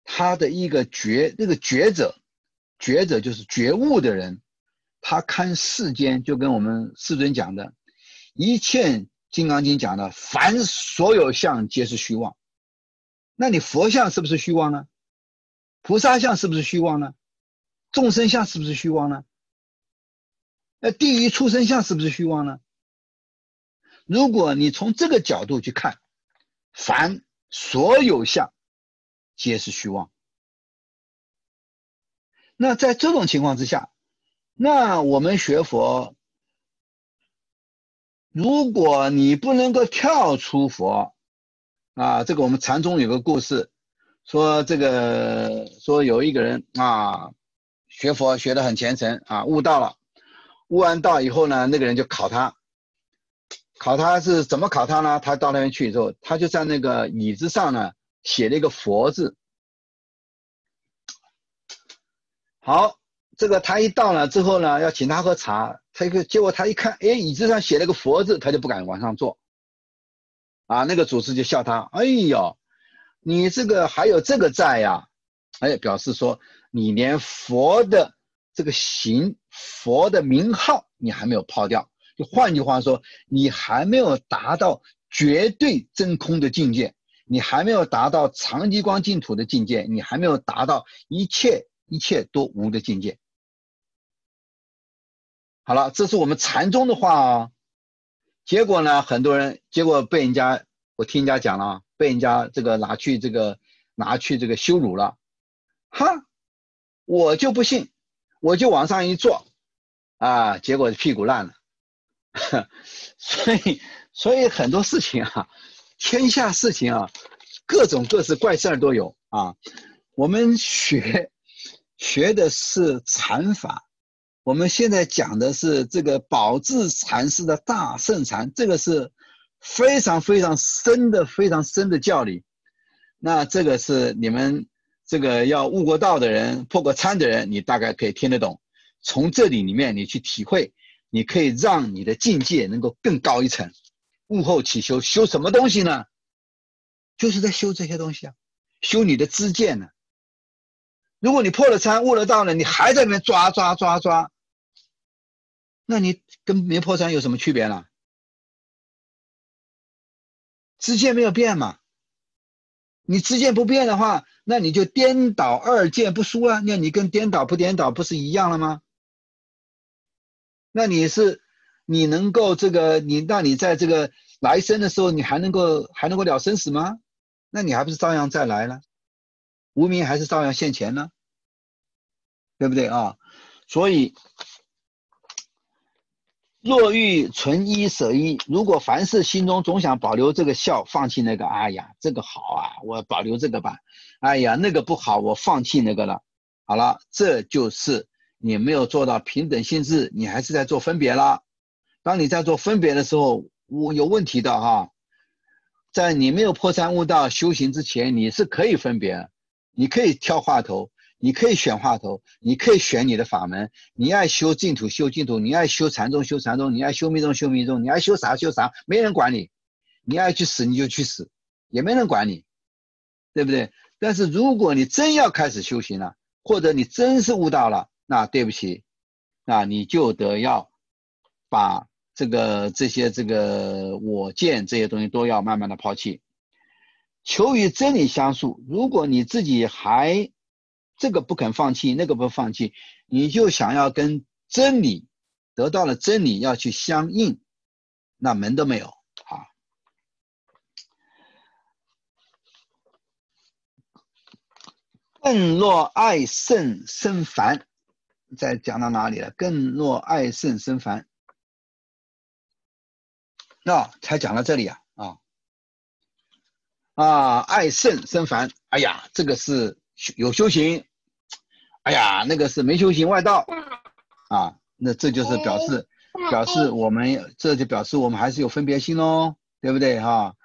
他的一个觉，那个觉者，觉者就是觉悟的人，他看世间就跟我们世尊讲的，一切金刚经讲的，凡所有相皆是虚妄。那你佛像是不是虚妄呢？菩萨像是不是虚妄呢？众生相是不是虚妄呢？那地狱畜生相是不是虚妄呢？如果你从这个角度去看，凡所有相。皆是虚妄。那在这种情况之下，那我们学佛，如果你不能够跳出佛，啊，这个我们禅宗有个故事，说这个说有一个人啊，学佛学得很虔诚啊，悟道了，悟完道以后呢，那个人就考他，考他是怎么考他呢？他到那边去之后，他就在那个椅子上呢。写了一个佛字，好，这个他一到了之后呢，要请他喝茶，他一个结果他一看，哎，椅子上写了个佛字，他就不敢往上坐，啊，那个主持就笑他，哎呦，你这个还有这个在呀，哎，表示说你连佛的这个形、佛的名号你还没有抛掉，就换句话说，你还没有达到绝对真空的境界。你还没有达到长极光净土的境界，你还没有达到一切一切都无的境界。好了，这是我们禅宗的话啊。结果呢，很多人结果被人家，我听人家讲了，被人家这个拿去这个拿去这个羞辱了。哈，我就不信，我就往上一坐，啊，结果屁股烂了。所以，所以很多事情啊。天下事情啊，各种各式怪事儿都有啊。我们学学的是禅法，我们现在讲的是这个宝智禅师的大圣禅，这个是非常非常深的、非常深的教理。那这个是你们这个要悟过道的人、破过参的人，你大概可以听得懂。从这里里面你去体会，你可以让你的境界能够更高一层。悟后起修，修什么东西呢？就是在修这些东西啊，修你的知见呢。如果你破了参，悟了道了，你还在那边抓抓抓抓，那你跟没破参有什么区别呢？知见没有变嘛？你知见不变的话，那你就颠倒二见不输啊。那你跟颠倒不颠倒不是一样了吗？那你是？你能够这个，你让你在这个来生的时候，你还能够还能够了生死吗？那你还不是照样再来了？无名还是照样现前呢？对不对啊？所以，若欲存一舍一，如果凡事心中总想保留这个笑，放弃那个，哎呀，这个好啊，我保留这个吧。哎呀，那个不好，我放弃那个了。好了，这就是你没有做到平等性质，你还是在做分别了。当你在做分别的时候，我有问题的哈。在你没有破三悟道修行之前，你是可以分别，你可以挑话头，你可以选话头，你可以选你的法门。你爱修净土修净土，你爱修禅宗修禅宗，你爱修密宗修密宗，你爱修啥修啥，没人管你。你爱去死你就去死，也没人管你，对不对？但是如果你真要开始修行了，或者你真是悟道了，那对不起，那你就得要把这个这些这个我见这些东西都要慢慢的抛弃，求与真理相属。如果你自己还这个不肯放弃，那个不放弃，你就想要跟真理得到了真理要去相应，那门都没有啊。更若爱圣生凡，再讲到哪里了？更若爱圣生凡，那才讲到这里啊啊啊！爱圣生凡，哎呀，这个是有修行，哎呀，那个是没修行外道啊。那这就是表示，表示我们这就表示我们还是有分别心喽，对不对哈？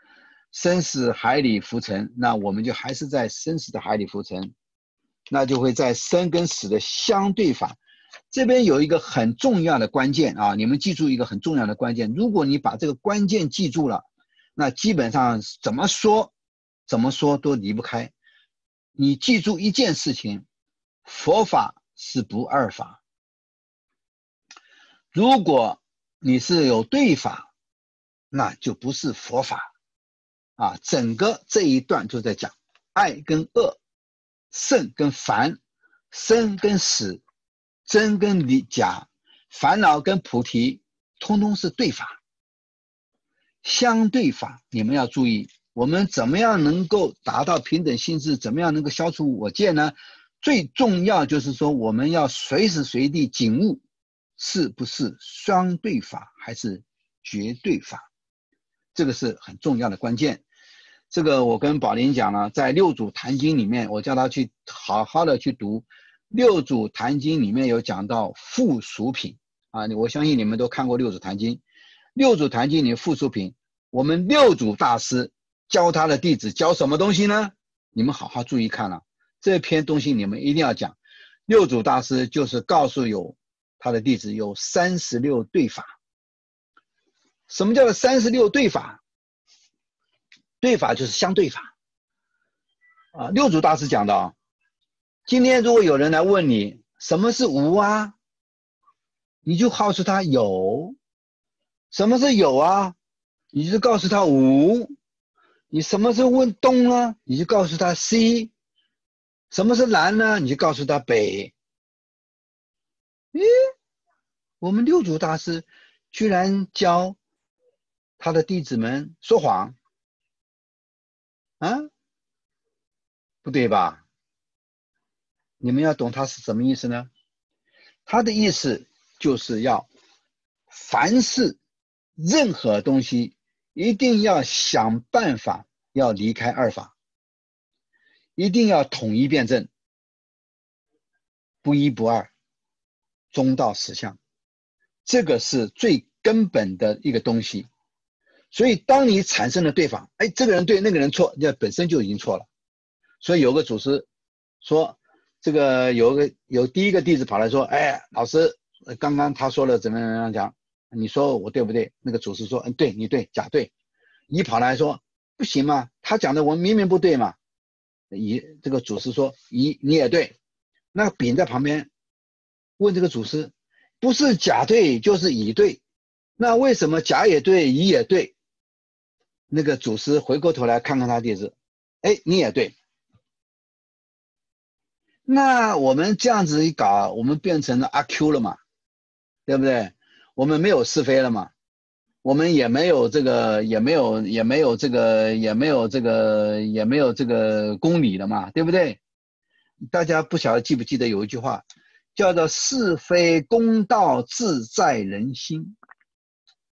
生死海里浮沉，那我们就还是在生死的海里浮沉。那就会在生跟死的相对法，这边有一个很重要的关键啊！你们记住一个很重要的关键，如果你把这个关键记住了，那基本上怎么说，怎么说都离不开。你记住一件事情，佛法是不二法。如果你是有对法，那就不是佛法啊！整个这一段就在讲爱跟恶。圣跟凡，生跟死，真跟理假，烦恼跟菩提，通通是对法，相对法。你们要注意，我们怎么样能够达到平等心智？怎么样能够消除我见呢？最重要就是说，我们要随时随地警悟，是不是相对法还是绝对法？这个是很重要的关键。这个我跟宝林讲了，在《六祖坛经》里面，我叫他去好好的去读《六祖坛经》，里面有讲到附属品啊，我相信你们都看过《六祖坛经》。《六祖坛经》里附属品，我们六祖大师教他的弟子教什么东西呢？你们好好注意看了，这篇东西你们一定要讲。六祖大师就是告诉有他的弟子有三十六对法。什么叫做三十六对法？对法就是相对法，啊，六祖大师讲的啊，今天如果有人来问你什么是无啊，你就告诉他有；什么是有啊，你就告诉他无；你什么是问东呢，你就告诉他西；什么是南呢，你就告诉他北。咦，我们六祖大师居然教他的弟子们说谎。啊，不对吧？你们要懂他是什么意思呢？他的意思就是要凡是任何东西一定要想办法要离开二法，一定要统一辩证，不一不二，中道实相，这个是最根本的一个东西。所以，当你产生了对方，哎，这个人对，那个人错，那本身就已经错了。所以有个祖师说，这个有个有第一个弟子跑来说，哎，老师，刚刚他说了怎么样讲？你说我对不对？那个祖师说，嗯，对你对，甲对。乙跑来说，不行嘛，他讲的我明明不对嘛。乙这个祖师说，乙你也对。那丙在旁边问这个祖师，不是甲对就是乙对，那为什么甲也对，乙也对？那个祖师回过头来看看他弟子，哎，你也对。那我们这样子一搞，我们变成了阿 Q 了嘛，对不对？我们没有是非了嘛，我们也没有这个，也没有，也没有这个，也没有这个，也没有这个公理了嘛，对不对？大家不晓得记不记得有一句话，叫做“是非公道自在人心”，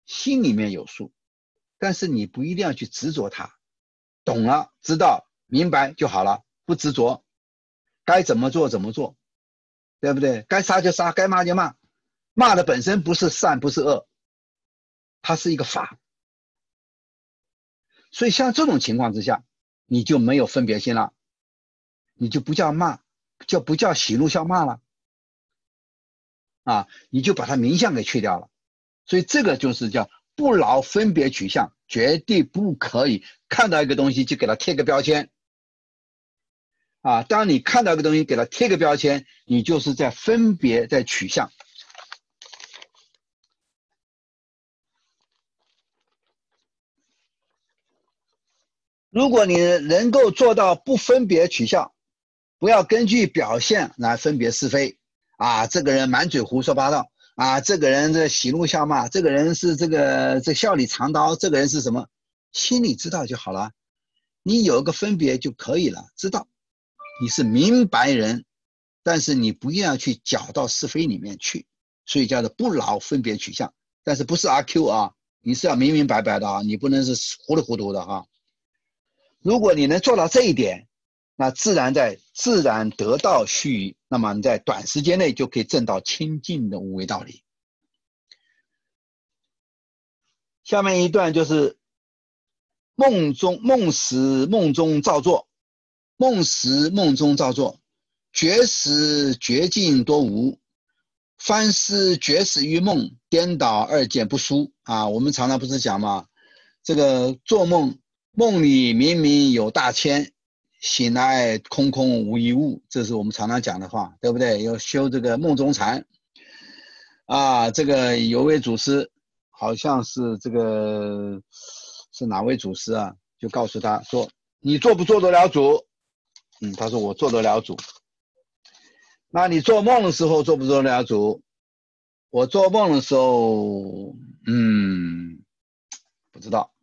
心里面有数。但是你不一定要去执着它，懂了、知道、明白就好了，不执着，该怎么做怎么做，对不对？该杀就杀，该骂就骂，骂的本身不是善，不是恶，它是一个法。所以像这种情况之下，你就没有分别心了，你就不叫骂，就不叫喜怒笑骂了，啊，你就把它名相给去掉了。所以这个就是叫不劳分别取向，绝对不可以看到一个东西就给它贴个标签。啊，当你看到一个东西给它贴个标签，你就是在分别在取向。如果你能够做到不分别取向，不要根据表现来分别是非，啊，这个人满嘴胡说八道。啊，这个人这喜怒笑骂，这个人是这个这笑里藏刀，这个人是什么？心里知道就好了，你有一个分别就可以了。知道你是明白人，但是你不要去搅到是非里面去，所以叫做不劳分别取向。但是不是阿 Q 啊？你是要明明白白的啊，你不能是糊里糊涂的哈。如果你能做到这一点，那自然在自然得到须臾。那么你在短时间内就可以证到清净的无为道理。下面一段就是梦中梦时梦中造作，梦时梦中造作，觉时觉境多无，翻思觉死于梦，颠倒二见不殊啊！我们常常不是讲吗？这个做梦梦里明明有大千。醒来空空无一物，这是我们常常讲的话，对不对？要修这个梦中禅啊。这个有位祖师，好像是这个是哪位祖师啊？就告诉他说：“你做不做得了主？”嗯，他说：“我做得了主。”那你做梦的时候做不做得了主？我做梦的时候，嗯，不知道。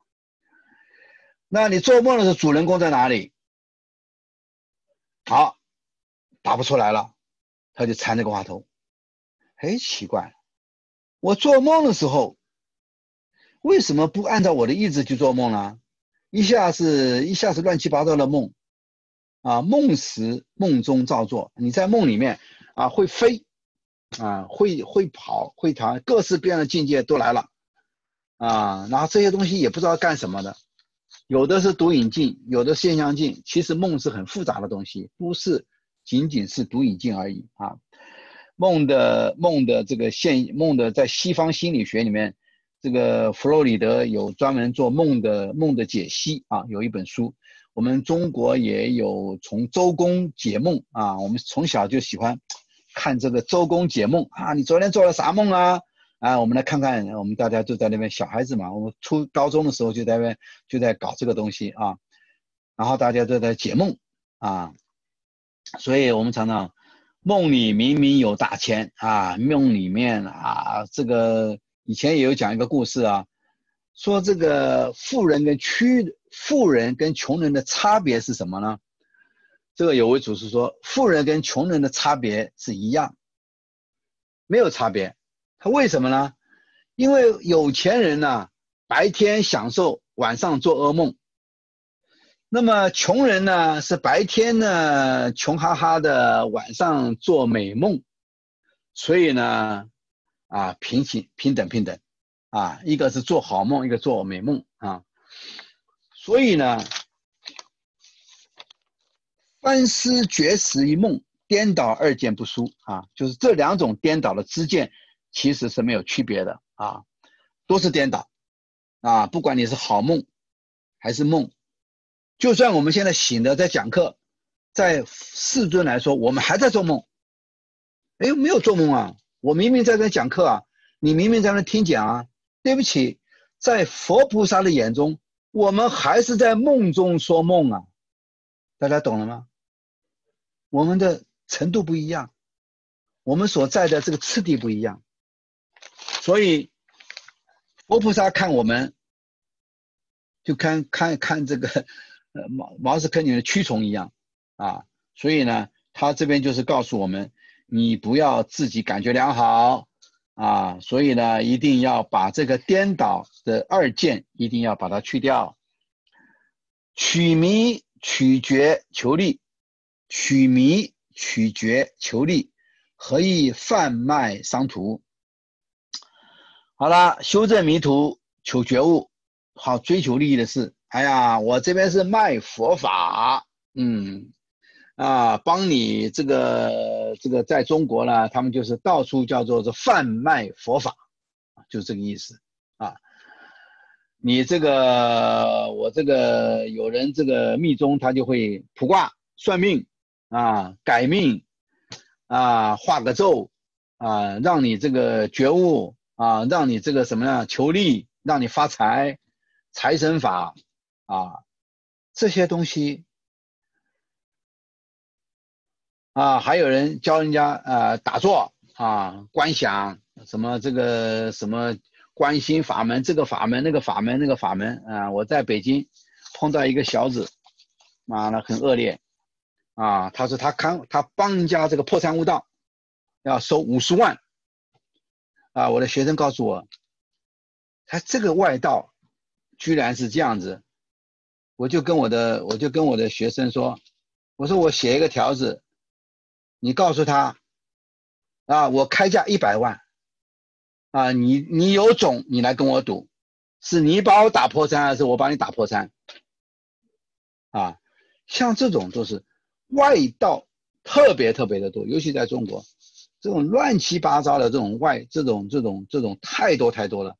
那你做梦的时候，主人公在哪里？好，答不出来了，他就缠这个话头。哎，奇怪，我做梦的时候，为什么不按照我的意志去做梦呢？一下是一下是乱七八糟的梦，啊，梦时梦中造作，你在梦里面啊会飞，啊会会跑会弹，各式各样的境界都来了，啊，然后这些东西也不知道干什么的。有的是独影镜，有的现象镜。其实梦是很复杂的东西，不是仅仅是独影镜而已啊。梦的梦的这个现梦的，在西方心理学里面，这个弗洛里德有专门做梦的梦的解析啊，有一本书。我们中国也有从周公解梦啊，我们从小就喜欢看这个周公解梦啊。你昨天做了啥梦啊？啊，我们来看看，我们大家就在那边小孩子嘛，我们初高中的时候就在那边就在搞这个东西啊，然后大家都在解梦啊，所以我们常常梦里明明有大钱啊，梦里面啊，这个以前也有讲一个故事啊，说这个富人跟屈富人跟穷人的差别是什么呢？这个有位祖师说，富人跟穷人的差别是一样，没有差别。他为什么呢？因为有钱人呢，白天享受，晚上做噩梦。那么穷人呢，是白天呢穷哈哈的，晚上做美梦。所以呢，啊，平行平等平等，啊，一个是做好梦，一个做美梦啊。所以呢，翻思觉死于梦，颠倒二见不殊啊，就是这两种颠倒的知见。其实是没有区别的啊，都是颠倒啊！不管你是好梦还是梦，就算我们现在醒的在讲课，在世尊来说，我们还在做梦。哎，没有做梦啊！我明明在这讲课啊，你明明在那听讲啊。对不起，在佛菩萨的眼中，我们还是在梦中说梦啊！大家懂了吗？我们的程度不一样，我们所在的这个次第不一样。所以，佛菩萨看我们，就看 看看这个，呃，茅茅斯坑里的蛆虫一样，啊，所以呢，他这边就是告诉我们，你不要自己感觉良好，啊，所以呢，一定要把这个颠倒的二见，一定要把它去掉，取迷取决求利，取迷取决求利，何以贩卖商途？好了，修正迷途，求觉悟，好追求利益的事。哎呀，我这边是卖佛法，嗯，啊，帮你这个这个在中国呢，他们就是到处叫做是贩卖佛法，就这个意思啊。你这个我这个有人这个密宗他就会卜卦算命啊，改命啊，画个咒啊，让你这个觉悟啊，让你这个什么样求利，让你发财，财神法。啊，这些东西啊，还有人教人家呃打坐啊，观想什么这个什么观心法门，这个法门那个法门那个法门啊。我在北京碰到一个小子，妈的很恶劣啊！他说他看他帮人家这个破财无道，要收五十万啊！我的学生告诉我，他这个外道居然是这样子。我就跟我的我就跟我的学生说，我说我写一个条子，你告诉他，啊，我开价一百万，啊，你你有种你来跟我赌，是你把我打破产还是我把你打破产？啊，像这种就是外道特别特别的多，尤其在中国，这种乱七八糟的这种外这种这种这种太多太多了，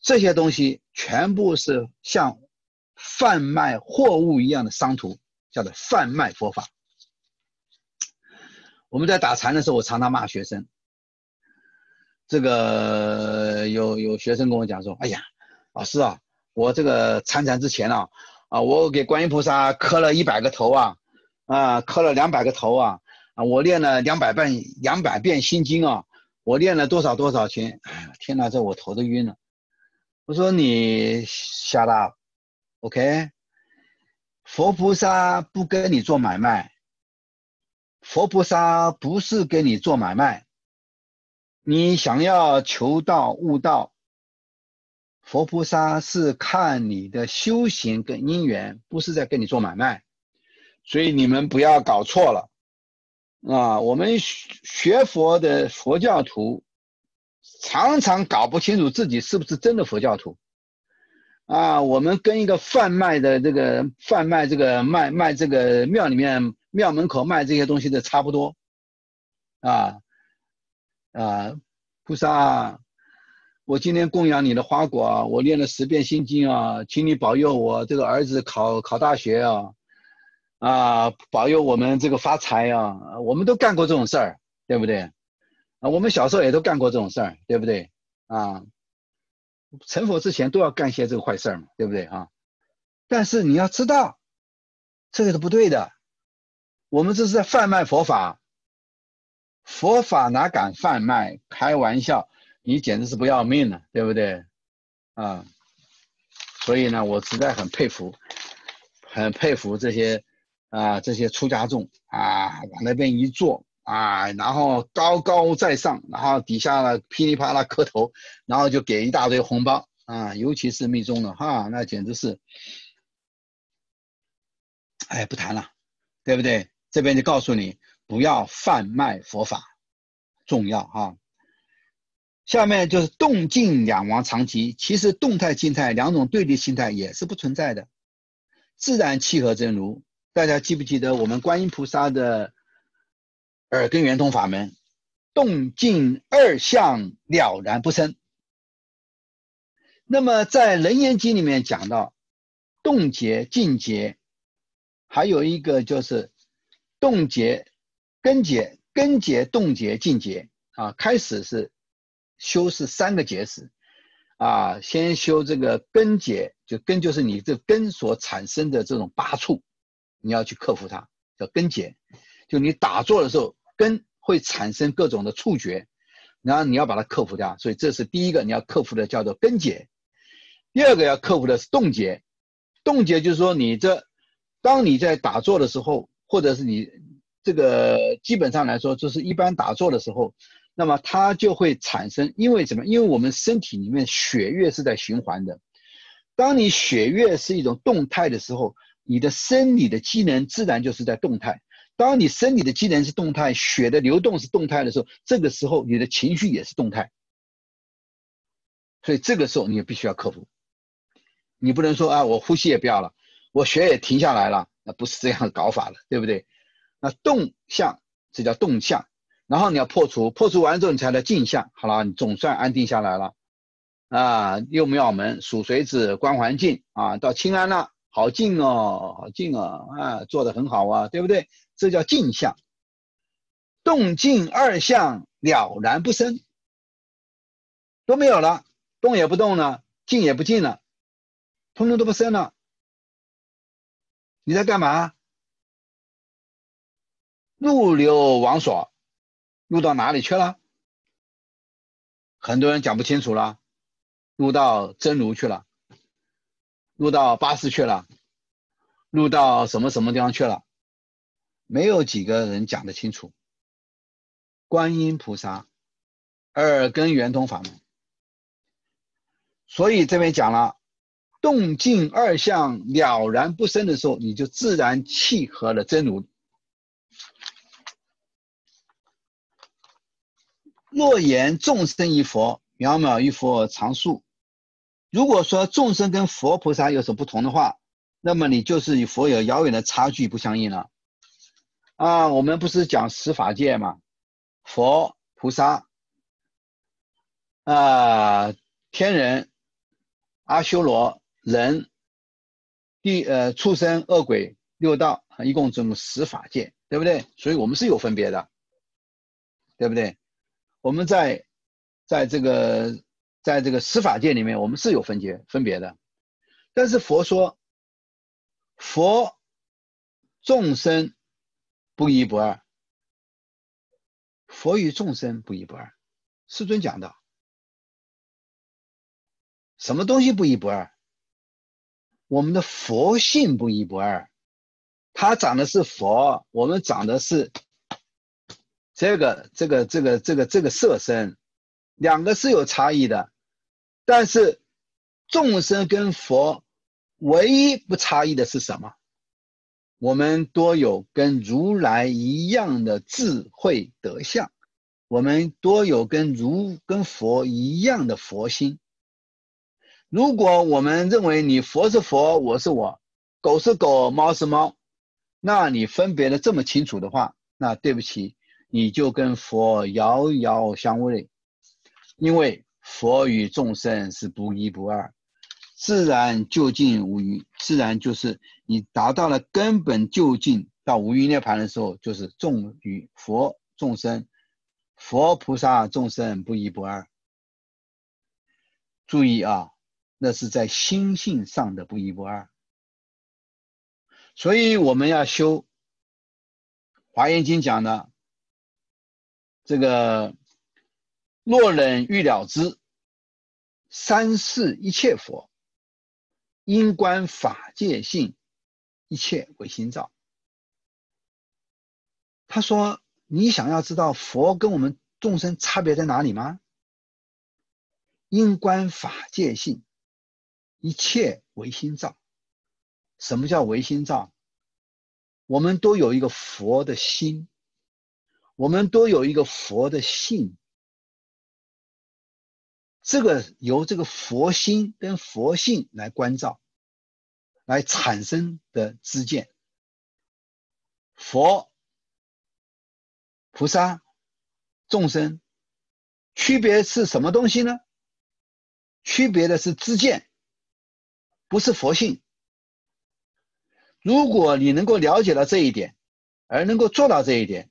这些东西全部是像。贩卖货物一样的商途，叫做贩卖佛法。我们在打禅的时候，我常常骂学生。这个有有学生跟我讲说：“哎呀，老师啊，我这个参禅之前啊，啊，我给观音菩萨磕了一百个头啊，啊，磕了两百个头啊，啊，我练了两百遍两百遍心经啊，我练了多少多少钱？哎呀，天哪，这我头都晕了。我说你瞎了。” OK，佛菩萨不跟你做买卖，佛菩萨不是跟你做买卖。你想要求道悟道，佛菩萨是看你的修行跟因缘，不是在跟你做买卖。所以你们不要搞错了啊！我们学佛的佛教徒常常搞不清楚自己是不是真的佛教徒。啊，我们跟一个贩卖的这个贩卖这个卖卖这个庙里面庙门口卖这些东西的差不多，啊啊，菩萨，我今天供养你的花果，我念了十遍心经啊，请你保佑我这个儿子考考大学啊，啊，保佑我们这个发财啊，我们都干过这种事儿，对不对？啊，我们小时候也都干过这种事儿，对不对？啊。成佛之前都要干些这个坏事儿嘛，对不对啊？但是你要知道，这个是不对的。我们这是在贩卖佛法，佛法哪敢贩卖？开玩笑，你简直是不要命了，对不对？啊，所以呢，我实在很佩服，很佩服这些啊这些出家众啊，往那边一坐。啊，然后高高在上，然后底下呢噼里啪啦磕头，然后就给一大堆红包啊，尤其是密宗的哈，那简直是，哎，不谈了，对不对？这边就告诉你，不要贩卖佛法，重要哈。下面就是动静两王长期，其实动态静态两种对立心态也是不存在的，自然契合真如。大家记不记得我们观音菩萨的？耳根圆通法门，动静二相了然不生。那么在《楞严经》里面讲到，动结、静结，还有一个就是冻结、根结、根结、冻结、进结啊。开始是修是三个结始啊，先修这个根结，就根就是你这根所产生的这种八处，你要去克服它，叫根结。就你打坐的时候。根会产生各种的触觉，然后你要把它克服掉，所以这是第一个你要克服的，叫做根结。第二个要克服的是冻结，冻结就是说你这，当你在打坐的时候，或者是你这个基本上来说，就是一般打坐的时候，那么它就会产生，因为什么？因为我们身体里面血液是在循环的，当你血液是一种动态的时候，你的生理的机能自然就是在动态。当你生理的机能是动态，血的流动是动态的时候，这个时候你的情绪也是动态。所以这个时候你也必须要克服。你不能说啊，我呼吸也不要了，我血也停下来了，那不是这样搞法了，对不对？那动向，这叫动向，然后你要破除，破除完之后你才能静向，好了，你总算安定下来了，啊，右庙门属水子，观环境啊，到清安了，好静哦，好静哦，啊，做的很好啊，对不对？这叫静向，动静二相了然不生，都没有了，动也不动了，静也不静了。通通都不生了，你在干嘛？入流往所，入到哪里去了？很多人讲不清楚了，入到真如去了，入到八识去了，入到什么什么地方去了？没有几个人讲得清楚。观音菩萨耳根圆通法门，所以这边讲了。动静二相了然不生的时候，你就自然契合了真如。若言众生与佛，渺渺于佛常数。如果说众生跟佛菩萨有所不同的话，那么你就是与佛有遥远的差距，不相应了。啊，我们不是讲十法界嘛？佛菩萨啊，天人，阿修罗。人、地、呃、畜生、恶鬼、六道，一共这么十法界，对不对？所以我们是有分别的，对不对？我们在在这个在这个十法界里面，我们是有分别分别的。但是佛说，佛众生不一不二，佛与众生不一不二。师尊讲的，什么东西不一不二？我们的佛性不一不二，他长的是佛，我们长的是这个这个这个这个这个色身，两个是有差异的，但是众生跟佛唯一不差异的是什么？我们多有跟如来一样的智慧德相，我们多有跟如跟佛一样的佛心。如果我们认为你佛是佛，我是我，狗是狗，猫是猫，那你分别的这么清楚的话，那对不起，你就跟佛遥遥相位，因为佛与众生是不一不二，自然究竟无余，自然就是你达到了根本究竟到无余涅盘的时候，就是众与佛众生，佛菩萨众生不一不二。注意啊！那是在心性上的不一不二，所以我们要修《华严经》讲的这个“若人欲了之，三世一切佛，因观法界性，一切为心造。”他说：“你想要知道佛跟我们众生差别在哪里吗？因观法界性。”一切唯心造。什么叫唯心造？我们都有一个佛的心，我们都有一个佛的性。这个由这个佛心跟佛性来关照，来产生的知见。佛、菩萨、众生，区别是什么东西呢？区别的是知见。不是佛性。如果你能够了解到这一点，而能够做到这一点，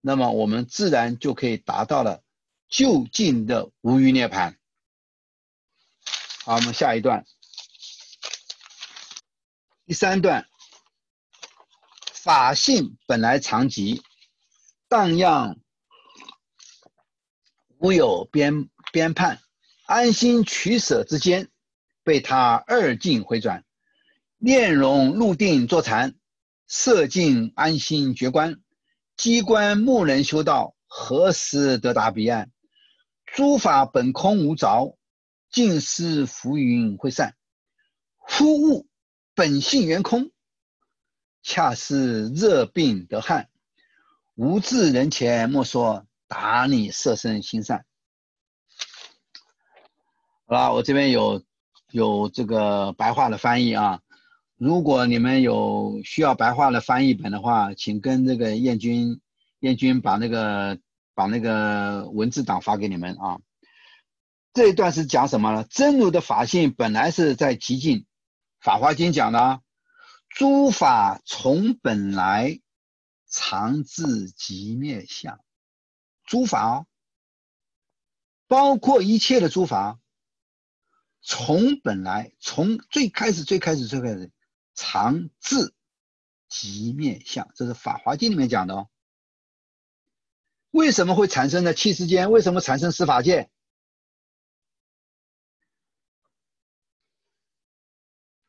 那么我们自然就可以达到了就近的无余涅槃。好，我们下一段，第三段，法性本来常寂，荡漾无有边边判，安心取舍之间。被他二境回转，念容入定坐禅，色境安心觉观，机关木人修道，何时得达彼岸？诸法本空无着，尽是浮云会散。夫物本性圆空，恰似热病得汗。无智人前莫说，打你色身心善。好了，我这边有。有这个白话的翻译啊。如果你们有需要白话的翻译本的话，请跟这个燕军，燕军把那个把那个文字档发给你们啊。这一段是讲什么呢？真如的法性本来是在极尽，《法华经》讲的，诸法从本来常自极灭相，诸法，包括一切的诸法，从本来从最开始最开始最开始。常自即灭相，这是《法华经》里面讲的哦。为什么会产生呢？气世间为什么产生司法界？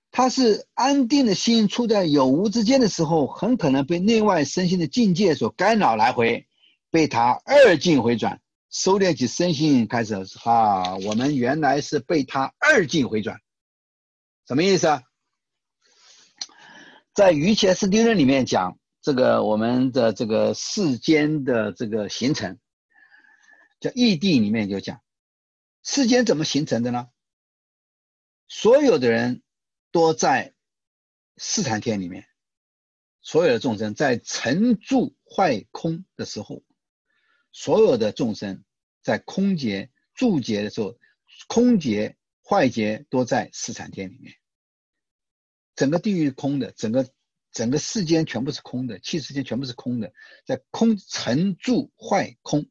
它是安定的心处在有无之间的时候，很可能被内外身心的境界所干扰，来回被他二境回转，收敛起身心，开始啊，我们原来是被他二境回转，什么意思啊？在《瑜伽师地论》里面讲，这个我们的这个世间的这个形成，叫异地里面就讲，世间怎么形成的呢？所有的人都在四禅天里面，所有的众生在成住坏空的时候，所有的众生在空劫住劫的时候，空劫坏劫都在四禅天里面。整个地狱空的，整个整个世间全部是空的，气世间全部是空的，在空成住坏空。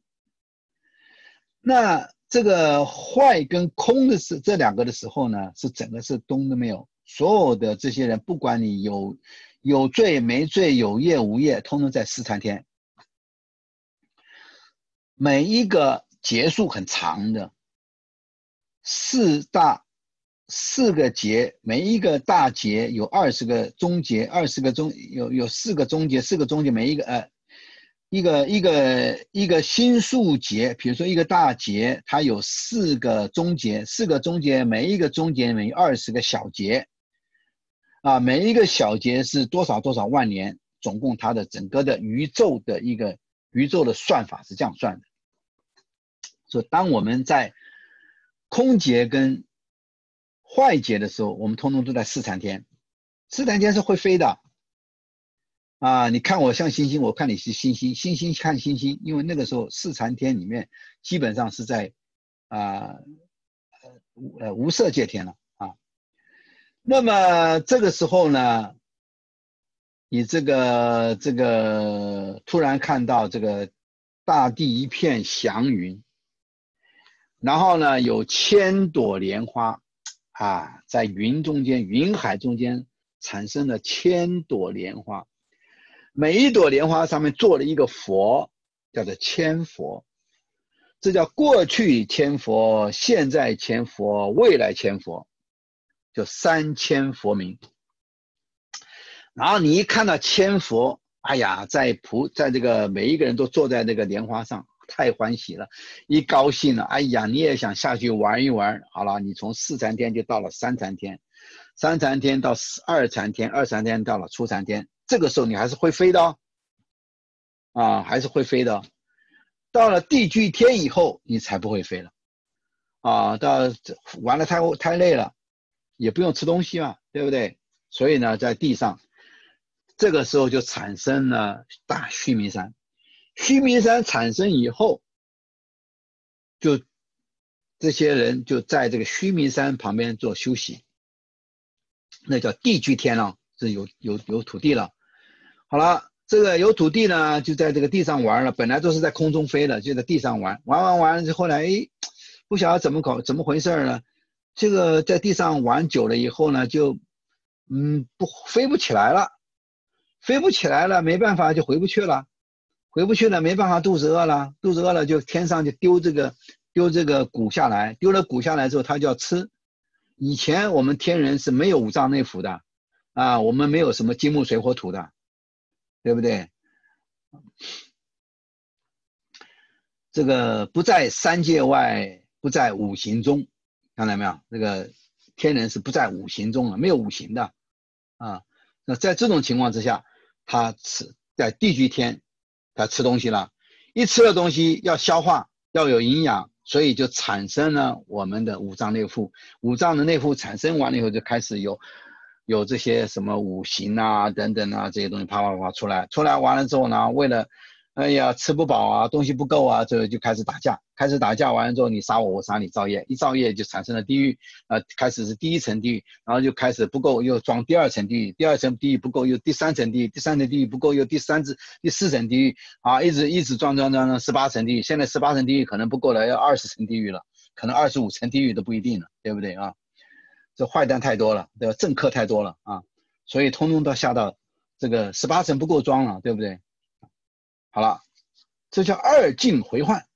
那这个坏跟空的是这两个的时候呢，是整个是东都没有。所有的这些人，不管你有有罪没罪，有业无业，通通在四禅天。每一个结束很长的四大。四个节，每一个大节有二十个中节，二十个中有有四个中节，四个中节，每一个呃，一个一个一个心数节，比如说一个大节，它有四个中节，四个中节，每一个中节每二十个小节，啊，每一个小节是多少多少万年，总共它的整个的宇宙的一个宇宙的算法是这样算的。说当我们在空劫跟坏劫的时候，我们通通都在四禅天，四禅天是会飞的，啊，你看我像星星，我看你是星星，星星看星星，因为那个时候四禅天里面基本上是在啊呃呃无色界天了啊，那么这个时候呢，你这个这个突然看到这个大地一片祥云，然后呢有千朵莲花。啊，在云中间，云海中间产生了千朵莲花，每一朵莲花上面做了一个佛，叫做千佛，这叫过去千佛，现在千佛，未来千佛，就三千佛名。然后你一看到千佛，哎呀，在菩，在这个每一个人都坐在那个莲花上。太欢喜了，一高兴了，哎呀，你也想下去玩一玩。好了，你从四禅天就到了三禅天，三禅天到二禅天，二禅天到了初禅天。这个时候你还是会飞的，啊，还是会飞的。到了地居天以后，你才不会飞了，啊，到玩的太太累了，也不用吃东西嘛，对不对？所以呢，在地上，这个时候就产生了大须弥山。须弥山产生以后，就这些人就在这个须弥山旁边做休息，那叫地居天了，是有有有土地了。好了，这个有土地呢，就在这个地上玩了。本来都是在空中飞的，就在地上玩，玩玩玩，后来哎，不晓得怎么搞，怎么回事呢？这个在地上玩久了以后呢，就嗯不飞不起来了，飞不起来了，没办法就回不去了。回不去了，没办法，肚子饿了，肚子饿了就天上就丢这个丢这个谷下来，丢了谷下来之后，他就要吃。以前我们天人是没有五脏内腑的，啊，我们没有什么金木水火土的，对不对？这个不在三界外，不在五行中，看到没有？那个天人是不在五行中了，没有五行的，啊，那在这种情况之下，他吃在地居天。他吃东西了，一吃了东西要消化，要有营养，所以就产生了我们的五脏六腑。五脏的内腑产生完了以后，就开始有有这些什么五行啊等等啊这些东西啪啪啪出来。出来完了之后呢，为了哎呀，吃不饱啊，东西不够啊，这就开始打架。开始打架完了之后，你杀我，我杀你，造业。一造业就产生了地狱，呃，开始是第一层地狱，然后就开始不够，又装第二层地狱，第二层地狱不够，又第三层地狱，第三层地狱不够，又第三次、第四层地狱，啊，一直一直装装装装十八层地狱。现在十八层地狱可能不够了，要二十层地狱了，可能二十五层地狱都不一定了，对不对啊？这坏蛋太多了，对吧？政客太多了啊，所以通通都下到这个十八层不够装了，对不对？好了。这叫二境回换，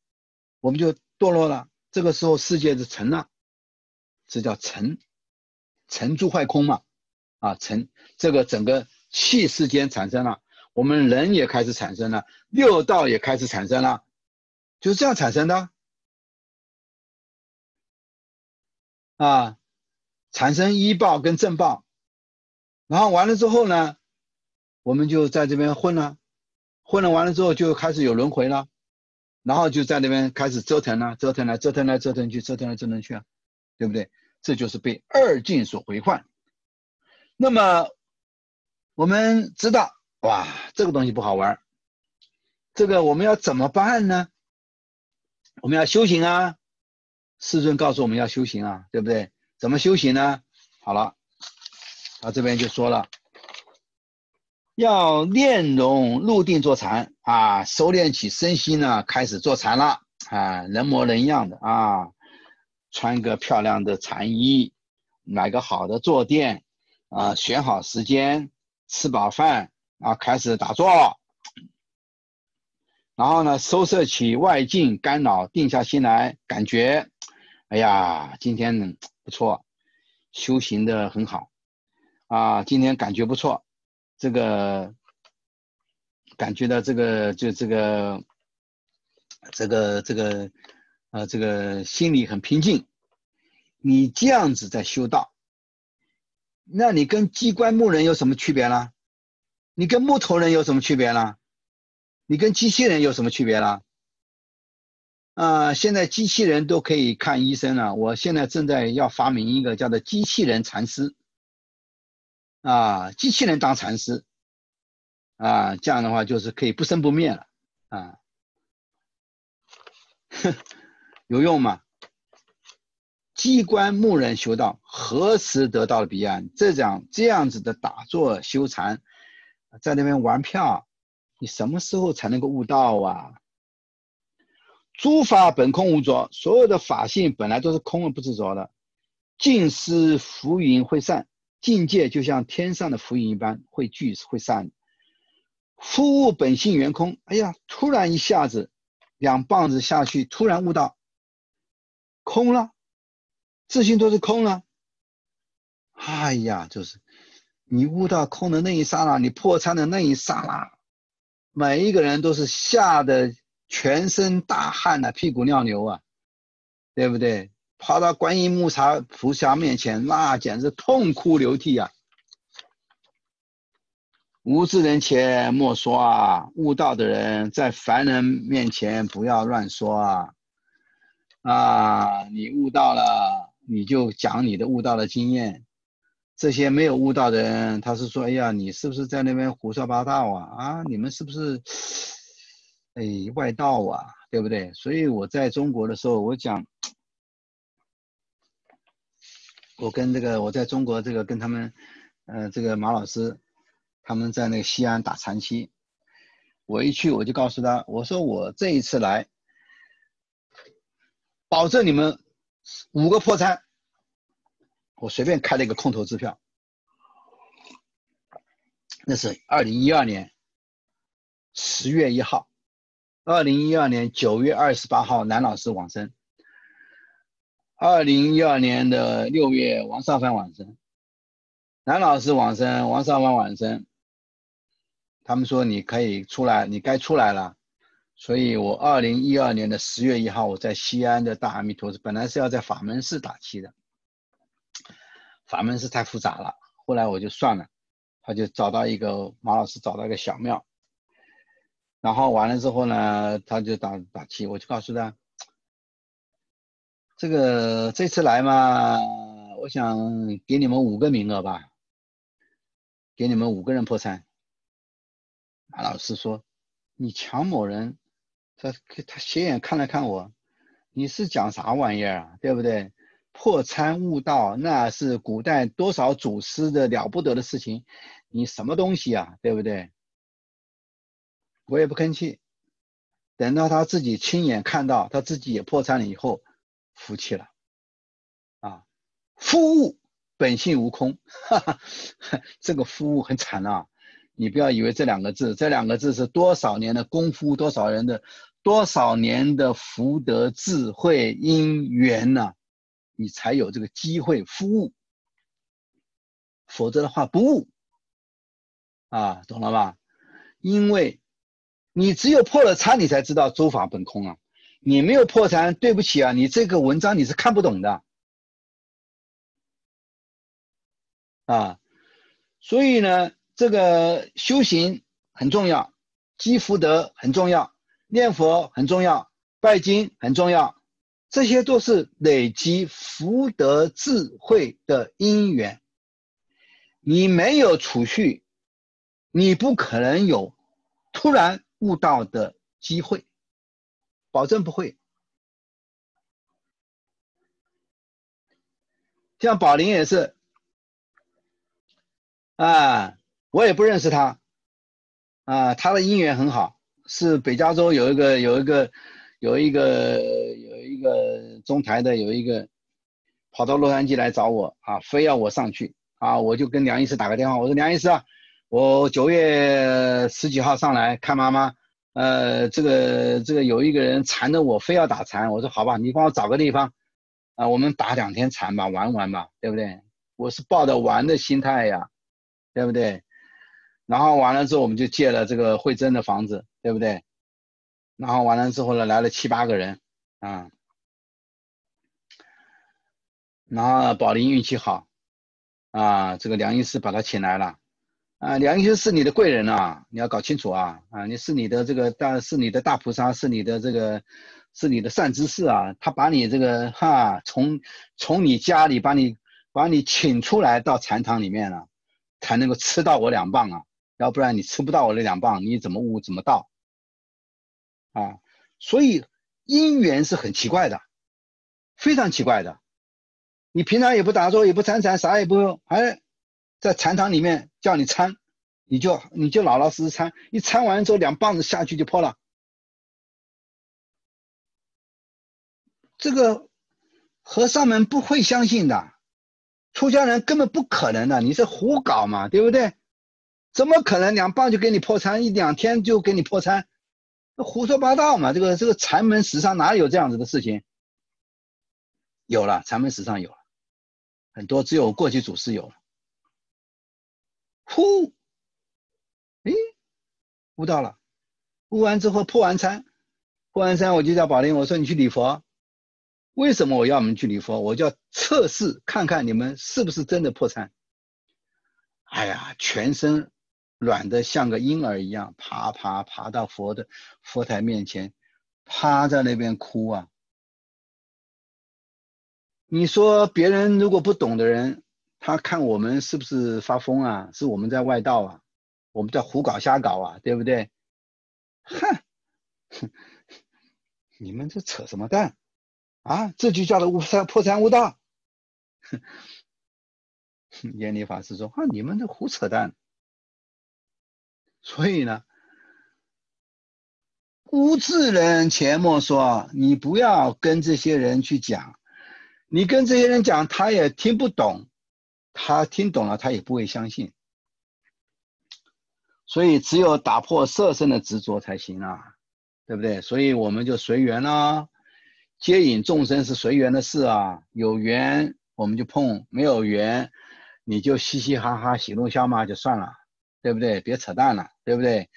我们就堕落了。这个时候世界是沉了，这叫沉，沉住坏空嘛，啊沉，这个整个气世间产生了，我们人也开始产生了，六道也开始产生了，就是这样产生的，啊，产生医报跟正报，然后完了之后呢，我们就在这边混了。混了完了之后，就开始有轮回了，然后就在那边开始折腾了，折腾来折腾来折腾去，折腾来折腾去啊，对不对？这就是被二境所回换。那么我们知道，哇，这个东西不好玩，这个我们要怎么办呢？我们要修行啊，师尊告诉我们要修行啊，对不对？怎么修行呢？好了，他这边就说了。要练容入定坐禅啊，收敛起身心呢，开始坐禅了啊，人模人样的啊，穿个漂亮的禅衣，买个好的坐垫啊，选好时间，吃饱饭啊，开始打坐，然后呢，收摄起外境干扰，定下心来，感觉，哎呀，今天不错，修行的很好啊，今天感觉不错。这个感觉到这个就这个这个这个呃这个心里很平静，你这样子在修道，那你跟机关木人有什么区别呢？你跟木头人有什么区别呢？你跟机器人有什么区别呢？啊，现在机器人都可以看医生了，我现在正在要发明一个叫做机器人禅师。啊，机器人当禅师，啊，这样的话就是可以不生不灭了，啊，有用吗？机关木人修道，何时得到了彼岸？这样这样子的打坐修禅，在那边玩票，你什么时候才能够悟道啊？诸法本空无着，所有的法性本来都是空而不执着的，尽是浮云会散。境界就像天上的浮云一般，会聚会散。夫物本性圆空，哎呀，突然一下子，两棒子下去，突然悟到空了，自信都是空了。哎呀，就是你悟到空的那一刹那，你破参的那一刹那，每一个人都是吓得全身大汗呐，屁股尿流啊，对不对？跑到观音木茶菩萨面前，那简直痛哭流涕啊！无知人前莫说啊，悟道的人在凡人面前不要乱说啊！啊，你悟到了，你就讲你的悟道的经验。这些没有悟道的人，他是说：“哎呀，你是不是在那边胡说八道啊？啊，你们是不是哎外道啊？对不对？”所以我在中国的时候，我讲。我跟这个我在中国这个跟他们，呃，这个马老师，他们在那个西安打长期，我一去我就告诉他，我说我这一次来，保证你们五个破产，我随便开了一个空头支票。那是二零一二年十月一号，二零一二年九月二十八号，南老师往生。二零一二年的六月，王少凡往生，南老师往生，王少凡往生。他们说你可以出来，你该出来了。所以我二零一二年的十月一号，我在西安的大阿弥陀寺，本来是要在法门寺打气的，法门寺太复杂了，后来我就算了，他就找到一个马老师找到一个小庙，然后完了之后呢，他就打打气，我就告诉他。这个这次来嘛，我想给你们五个名额吧，给你们五个人破产。马老师说：“你抢某人，他他斜眼看了看我，你是讲啥玩意儿啊？对不对？破参悟道那是古代多少祖师的了不得的事情，你什么东西啊？对不对？”我也不吭气。等到他自己亲眼看到他自己也破产了以后，服气了。啊，夫物本性无空，哈哈，这个夫物很惨啊。你不要以为这两个字，这两个字是多少年的功夫，多少人的多少年的福德智慧因缘呢？你才有这个机会服务，否则的话不悟啊，懂了吧？因为你只有破了参，你才知道诸法本空啊。你没有破产，对不起啊，你这个文章你是看不懂的啊。所以呢。这个修行很重要，积福德很重要，念佛很重要，拜经很重要，这些都是累积福德智慧的因缘。你没有储蓄，你不可能有突然悟道的机会，保证不会。像宝林也是，啊。我也不认识他，啊，他的姻缘很好，是北加州有一个有一个有一个有一个中台的有一个跑到洛杉矶来找我。啊，非要我上去。啊，我就跟梁医师打个电话，我说梁医师啊，我九月十几号上来看妈妈，呃，这个这个有一个人缠着我，非要打禅，我说好吧，你帮我找个地方，啊，我们打两天禅吧，玩玩吧，对不对？我是抱着玩的心态呀，对不对？然后完了之后，我们就借了这个慧珍的房子，对不对？然后完了之后呢，来了七八个人，啊，然后宝林运气好，啊，这个梁医师把他请来了，啊，梁医师是你的贵人啊，你要搞清楚啊，啊，你是你的这个大，是你的大菩萨，是你的这个，是你的善知识啊，他把你这个哈，从从你家里把你把你请出来到禅堂里面了，才能够吃到我两棒啊。要不然你吃不到我那两棒，你怎么悟怎么道？啊，所以因缘是很奇怪的，非常奇怪的。你平常也不打坐，也不参禅，啥也不用，哎，在禅堂里面叫你参，你就你就老老实实参，一参完之后两棒子下去就破了。这个和尚们不会相信的，出家人根本不可能的，你是胡搞嘛，对不对？怎么可能两棒就给你破参，一两天就给你破参？胡说八道嘛！这个这个禅门史上哪有这样子的事情？有了，禅门史上有了，很多只有过去祖师有。呼，哎，悟到了，悟完之后破完参，破完参我就叫宝林，我说你去礼佛。为什么我要你们去礼佛？我就要测试看看你们是不是真的破参。哎呀，全身。软的像个婴儿一样，爬爬爬到佛的佛台面前，趴在那边哭啊！你说别人如果不懂的人，他看我们是不是发疯啊？是我们在外道啊？我们在胡搞瞎搞啊？对不对？哼，你们这扯什么蛋啊？这就叫做误山破山无道。严理法师说：“啊，你们这胡扯淡。”所以呢，无智人且莫说，你不要跟这些人去讲，你跟这些人讲，他也听不懂，他听懂了，他也不会相信。所以只有打破色身的执着才行啊，对不对？所以我们就随缘啦，接引众生是随缘的事啊，有缘我们就碰，没有缘你就嘻嘻哈哈、喜怒笑骂就算了。对不对？别扯淡了，对不对？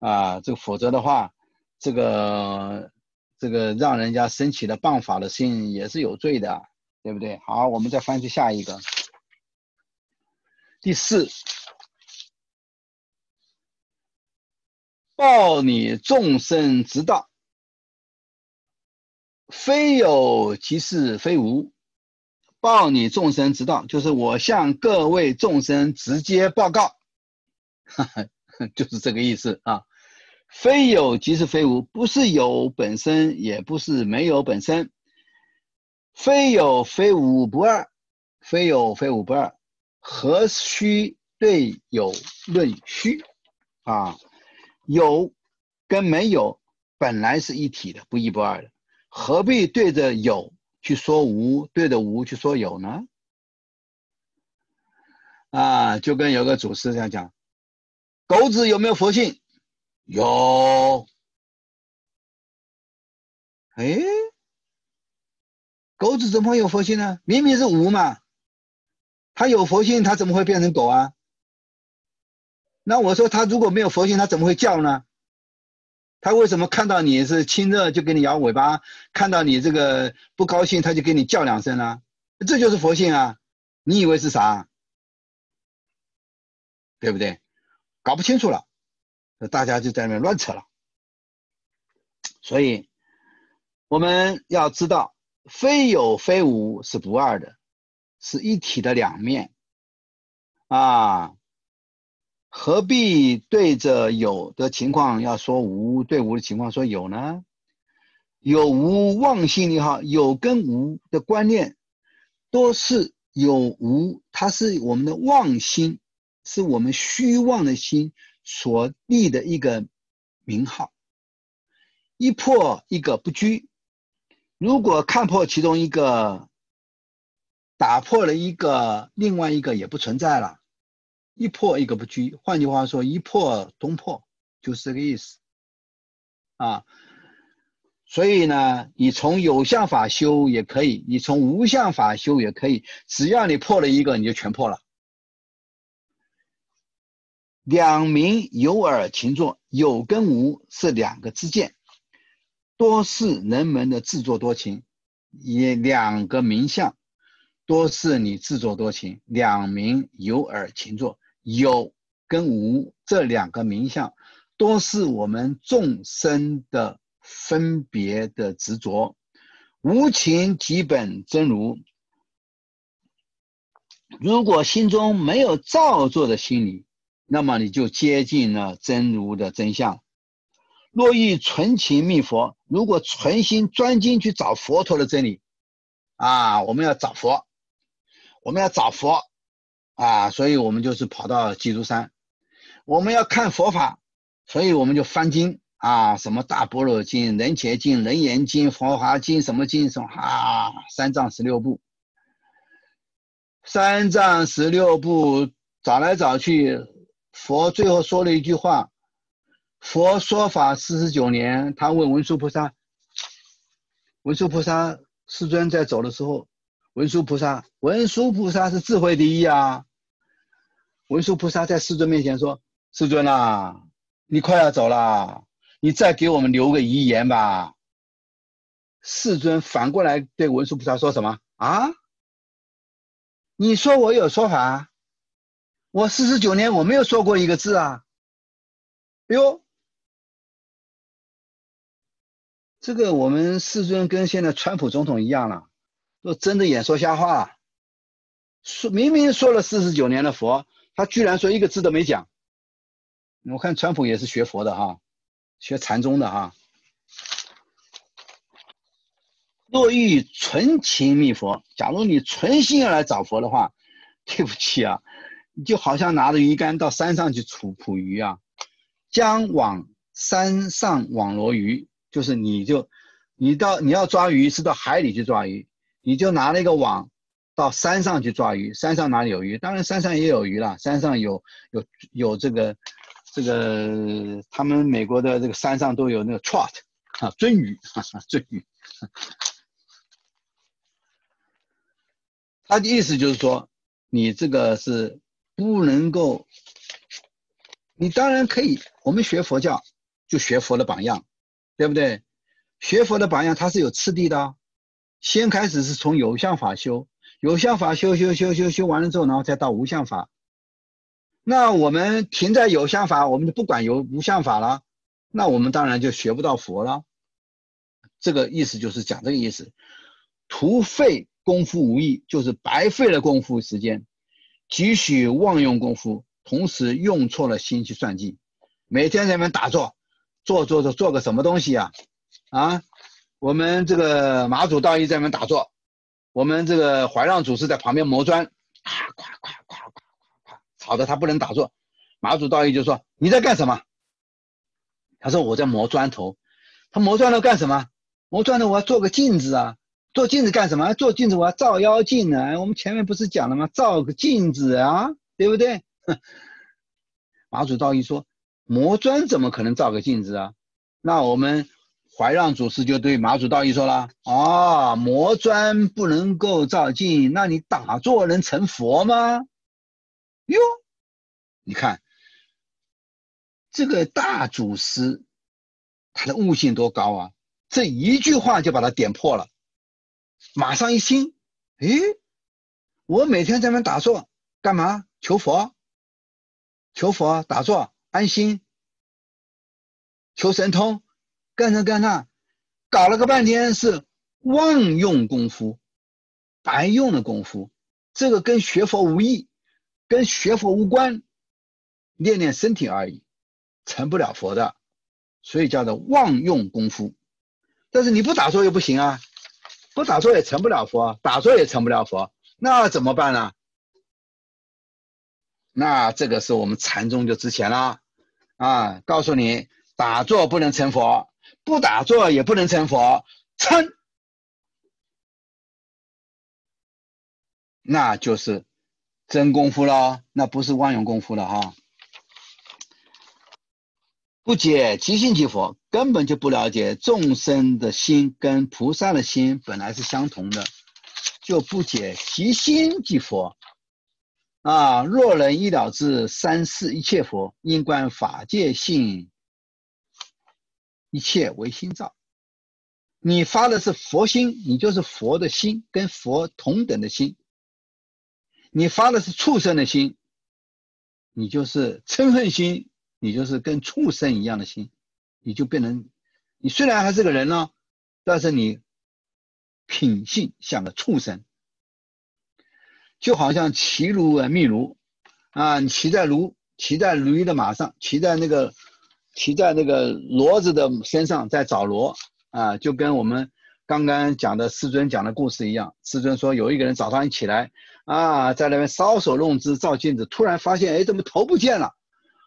啊，这个否则的话，这个这个让人家升起了谤法的心也是有罪的，对不对？好，我们再翻去下一个，第四，报你众生之道，非有即是非无，报你众生之道，就是我向各位众生直接报告，就是这个意思啊。非有即是非无，不是有本身，也不是没有本身。非有非无不二，非有非无不二，何须对有论虚？啊，有跟没有本来是一体的，不一不二的，何必对着有去说无，对着无去说有呢？啊，就跟有个祖师这样讲：狗子有没有佛性？有。哎，狗子怎么会有佛性呢？明明是无嘛，它有佛性，它怎么会变成狗啊？那我说他如果没有佛性，他怎么会叫呢？他为什么看到你是亲热就给你摇尾巴，看到你这个不高兴他就给你叫两声呢？这就是佛性啊！你以为是啥？对不对？搞不清楚了，那大家就在那乱扯了。所以我们要知道，非有非无是不二的，是一体的两面啊。何必对着有的情况要说无，对无的情况说有呢？有无妄心也好，有跟无的观念，都是有无，它是我们的妄心，是我们虚妄的心所立的一个名号。一破一个不拘，如果看破其中一个，打破了一个，另外一个也不存在了。一破一个不拘，换句话说，一破东破，就是这个意思啊。所以呢，你从有相法修也可以，你从无相法修也可以，只要你破了一个，你就全破了。两名有耳勤作，有跟无是两个之见，多是人们的自作多情，也两个名相，多是你自作多情。两名有耳勤作。有跟无这两个名相，都是我们众生的分别的执着。无情即本真如。如果心中没有造作的心理，那么你就接近了真如的真相。若欲纯情觅佛，如果存心专精去找佛陀的真理，啊，我们要找佛，我们要找佛。啊，所以我们就是跑到基督山，我们要看佛法，所以我们就翻经啊，什么大般若经、人前经、人言经、佛华经，什么经什么啊，三藏十六部，三藏十六部找来找去，佛最后说了一句话，佛说法四十九年，他问文殊菩萨，文殊菩萨世尊在走的时候。文殊菩萨，文殊菩萨是智慧第一啊！文殊菩萨在世尊面前说：“世尊啊，你快要走了，你再给我们留个遗言吧。”世尊反过来对文殊菩萨说什么啊？你说我有说法，我四十九年我没有说过一个字啊！哎呦，这个我们世尊跟现在川普总统一样了。都睁着眼说瞎话，说明明说了四十九年的佛，他居然说一个字都没讲。我看川普也是学佛的哈，学禅宗的哈。若欲纯情觅佛，假如你存心要来找佛的话，对不起啊，你就好像拿着鱼竿到山上去捕捕鱼啊，将往山上网罗鱼，就是你就你到你要抓鱼是到海里去抓鱼。你就拿了一个网到山上去抓鱼，山上哪里有鱼？当然山上也有鱼了，山上有有有这个这个他们美国的这个山上都有那个 trout 啊，鳟鱼，鳟鱼。他的意思就是说，你这个是不能够，你当然可以，我们学佛教就学佛的榜样，对不对？学佛的榜样它是有次第的。先开始是从有相法修，有相法修修修修修完了之后，然后再到无相法。那我们停在有相法，我们就不管有无相法了，那我们当然就学不到佛了。这个意思就是讲这个意思，徒费功夫无益，就是白费了功夫时间，急需妄用功夫，同时用错了心去算计，每天在那边打坐，做做做做个什么东西啊？啊，我们这个马祖道义在那边打坐，我们这个怀让祖师在旁边磨砖，啊，咵咵咵咵咵，吵得他不能打坐。马祖道义就说：“你在干什么？”他说：“我在磨砖头。”他磨砖头干什么？磨砖头我要做个镜子啊！做镜子干什么？做镜子我要照妖镜呢。我们前面不是讲了吗？照个镜子啊，对不对？马祖道义说：“磨砖怎么可能照个镜子啊？”那我们。怀让祖师就对马祖道义说了：“啊，磨砖不能够照镜，那你打坐能成佛吗？”哟，你看这个大祖师，他的悟性多高啊！这一句话就把他点破了。马上一听，诶，我每天在那打坐干嘛？求佛，求佛打坐安心，求神通。干这干那，搞了个半天是妄用功夫，白用的功夫，这个跟学佛无异，跟学佛无关，练练身体而已，成不了佛的，所以叫做妄用功夫。但是你不打坐又不行啊，不打坐也成不了佛，打坐也成不了佛，那怎么办呢？那这个是我们禅宗就值钱了啊，告诉你打坐不能成佛。不打坐也不能成佛，撑，那就是真功夫了，那不是妄用功夫了哈。不解即心即佛，根本就不了解众生的心跟菩萨的心本来是相同的，就不解即心即佛。啊，若人一了之，三世一切佛，应观法界性。一切为心造，你发的是佛心，你就是佛的心，跟佛同等的心；你发的是畜生的心，你就是嗔恨心，你就是跟畜生一样的心，你就变成，你虽然还是个人呢，但是你品性像个畜生，就好像骑驴啊，觅驴啊，你骑在驴，骑在驴的马上，骑在那个。骑在那个骡子的身上在找骡啊，就跟我们刚刚讲的师尊讲的故事一样。师尊说有一个人早上一起来啊，在那边搔首弄姿照镜子，突然发现哎，怎么头不见了？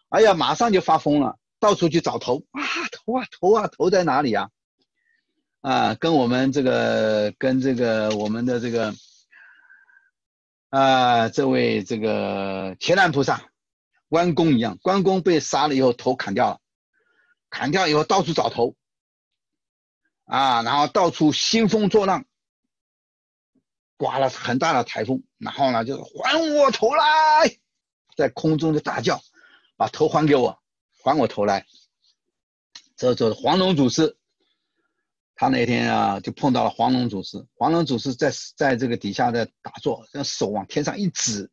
哎呀，马上就发疯了，到处去找头啊，头啊头啊头在哪里啊？啊，跟我们这个跟这个我们的这个啊这位这个铁蓝菩萨关公一样，关公被杀了以后头砍掉了。砍掉以后到处找头，啊，然后到处兴风作浪，刮了很大的台风，然后呢就是还我头来，在空中就大叫，把头还给我，还我头来。这就是黄龙祖师，他那天啊就碰到了黄龙祖师，黄龙祖师在在这个底下在打坐，用手往天上一指，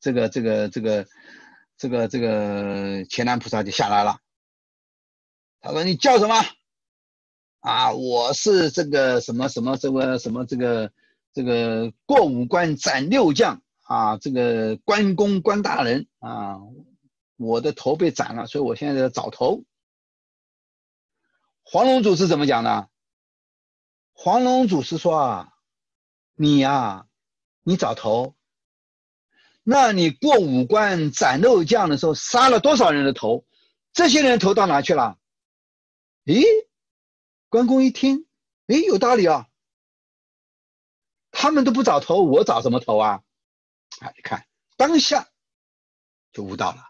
这个这个这个这个这个乾南菩萨就下来了。他说：“你叫什么？啊，我是这个什么什么这个什么这个这个过五关斩六将啊，这个关公关大人啊，我的头被斩了，所以我现在在找头。”黄龙祖师怎么讲的？黄龙祖师说：“啊，你呀，你找头，那你过五关斩六将的时候杀了多少人的头？这些人头到哪去了？”咦，关公一听，诶，有道理啊！他们都不找头，我找什么头啊？啊，你看，当下就悟到了。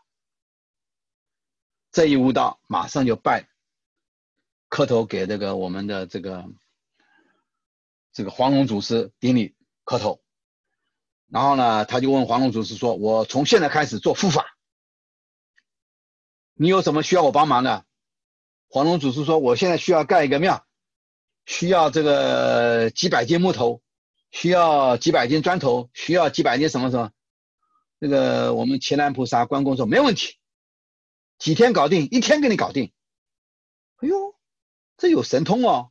这一悟道，马上就拜，磕头给这个我们的这个这个黄龙祖师顶礼磕头。然后呢，他就问黄龙祖师说：“我从现在开始做护法，你有什么需要我帮忙的？”黄龙祖师说：“我现在需要盖一个庙，需要这个几百斤木头，需要几百斤砖头，需要几百斤什么什么。”那个我们乾南菩萨、关公说：“没问题，几天搞定，一天给你搞定。”哎呦，这有神通哦！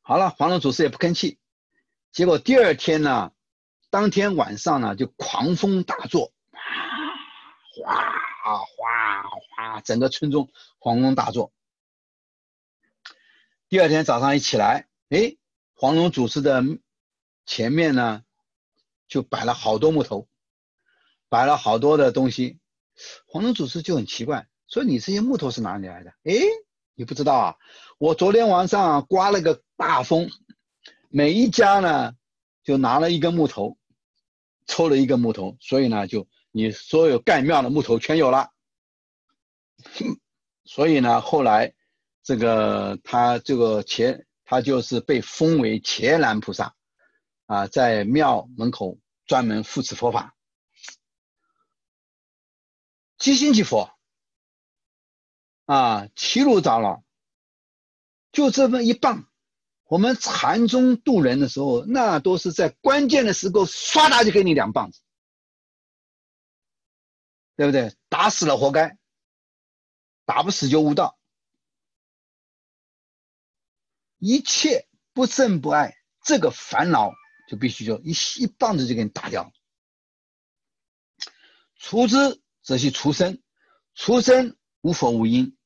好了，黄龙祖师也不吭气。结果第二天呢，当天晚上呢就狂风大作，哗啊哗哗，整个村中狂风大作。第二天早上一起来，哎，黄龙祖师的前面呢就摆了好多木头，摆了好多的东西。黄龙祖师就很奇怪，说：“你这些木头是哪里来的？”哎，你不知道啊？我昨天晚上刮了个大风，每一家呢就拿了一根木头，抽了一根木头，所以呢就你所有盖庙的木头全有了。所以呢后来这个他这个伽他就是被封为伽蓝菩萨，啊，在庙门口专门护持佛法。即心即佛，啊，齐鲁长老，就这么一棒。我们禅宗渡人的时候，那都是在关键的时候，唰哒就给你两棒子，对不对？打死了活该，打不死就悟道。一切不正不爱，这个烦恼就必须就一一棒子就给你打掉。除之。则系除生，除生无佛无因，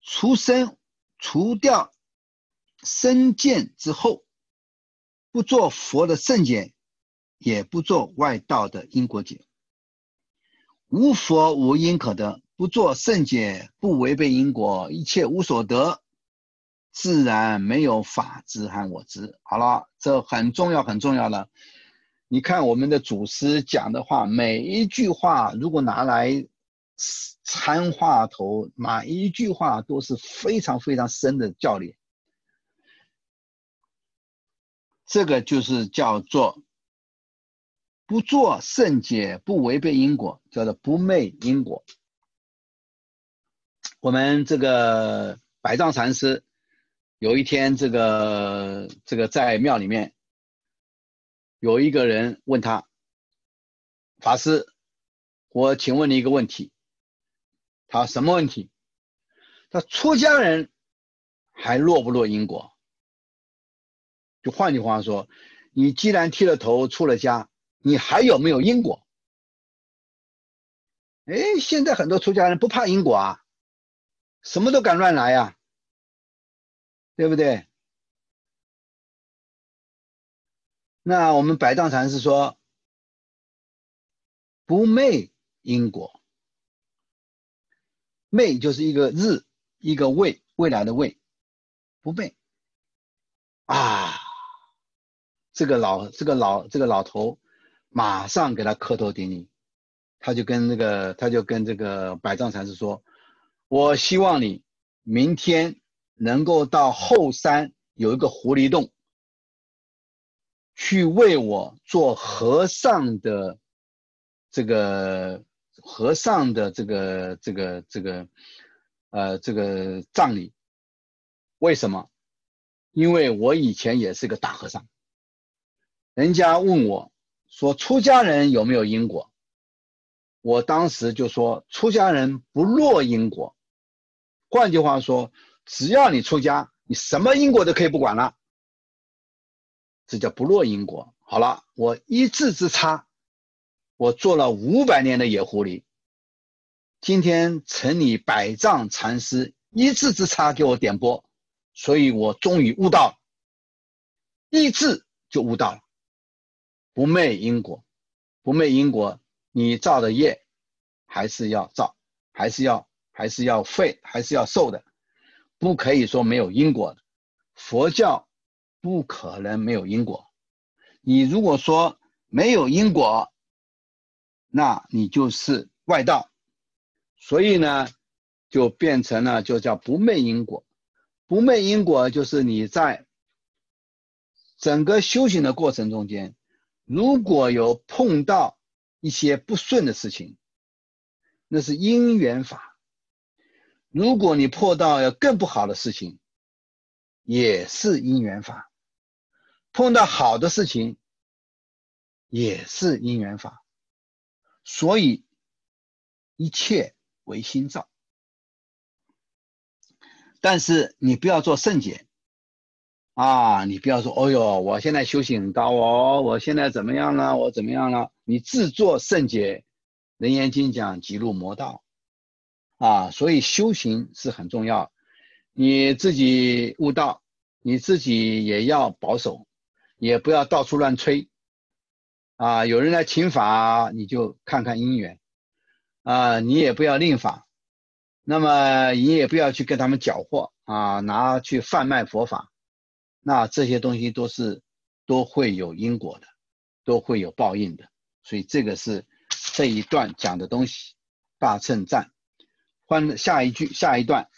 除生除掉身见之后，不做佛的圣解，也不做外道的因果解。无佛无因可得，不做圣解，不违背因果，一切无所得，自然没有法知和我知。好了，这很重要，很重要的。你看我们的祖师讲的话，每一句话如果拿来参话头，每一句话都是非常非常深的教理。这个就是叫做不做圣解，不违背因果，叫做不昧因果。我们这个百丈禅师有一天，这个这个在庙里面。有一个人问他：“法师，我请问你一个问题。”他什么问题？他出家人还落不落因果？就换句话说，你既然剃了头出了家，你还有没有因果？哎，现在很多出家人不怕因果啊，什么都敢乱来呀，对不对？那我们百丈禅师说，不昧因果，昧就是一个日，一个未，未来的未，不昧啊！这个老这个老这个老头马上给他磕头顶礼，他就跟那个他就跟这个百丈禅师说：“我希望你明天能够到后山有一个狐狸洞。”去为我做和尚的这个和尚的这个这个这个呃这个葬礼，为什么？因为我以前也是个大和尚。人家问我说出家人有没有因果，我当时就说出家人不落因果。换句话说，只要你出家，你什么因果都可以不管了。这叫不落因果。好了，我一字之差，我做了五百年的野狐狸。今天承你百丈禅师一字之差给我点拨，所以我终于悟到了，一字就悟到了，不昧因果，不昧因果，你造的业还是要造，还是要还是要废，还是要受的，不可以说没有因果的。佛教。不可能没有因果。你如果说没有因果，那你就是外道。所以呢，就变成了就叫不昧因果。不昧因果就是你在整个修行的过程中间，如果有碰到一些不顺的事情，那是因缘法。如果你碰到要更不好的事情，也是因缘法。碰到好的事情，也是因缘法，所以一切为心造。但是你不要做圣解，啊，你不要说，哦哟，我现在修行很高哦，我现在怎么样了？我怎么样了？你自作圣解，人言经讲，即入魔道，啊，所以修行是很重要。你自己悟道，你自己也要保守，也不要到处乱吹。啊，有人来请法，你就看看因缘，啊，你也不要另法，那么你也不要去跟他们搅和啊，拿去贩卖佛法。那这些东西都是都会有因果的，都会有报应的，所以这个是这一段讲的东西。大乘赞，换下一句，下一段，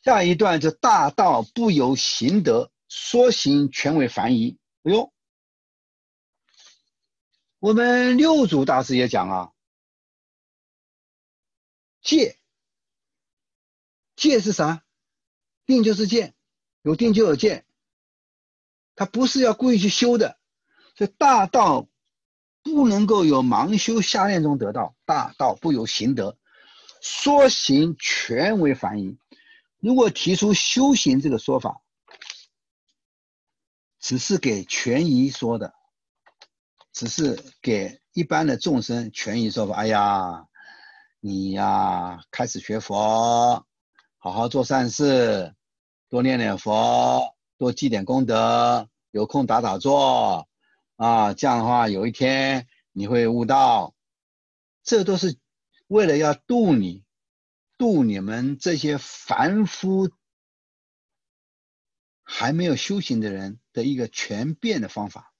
下一段就大道不由行德，说行全为凡疑。哎呦，我们六祖大师也讲啊，戒，戒是啥？定就是戒。有定就有见，他不是要故意去修的，所以大道不能够有盲修瞎练中得到，大道不由行得，说行全为凡疑。如果提出修行这个说法，只是给权宜说的，只是给一般的众生权宜说法。哎呀，你呀，开始学佛，好好做善事。多念念佛，多积点功德，有空打打坐，啊，这样的话，有一天你会悟道。这都是为了要度你，度你们这些凡夫还没有修行的人的一个全变的方法。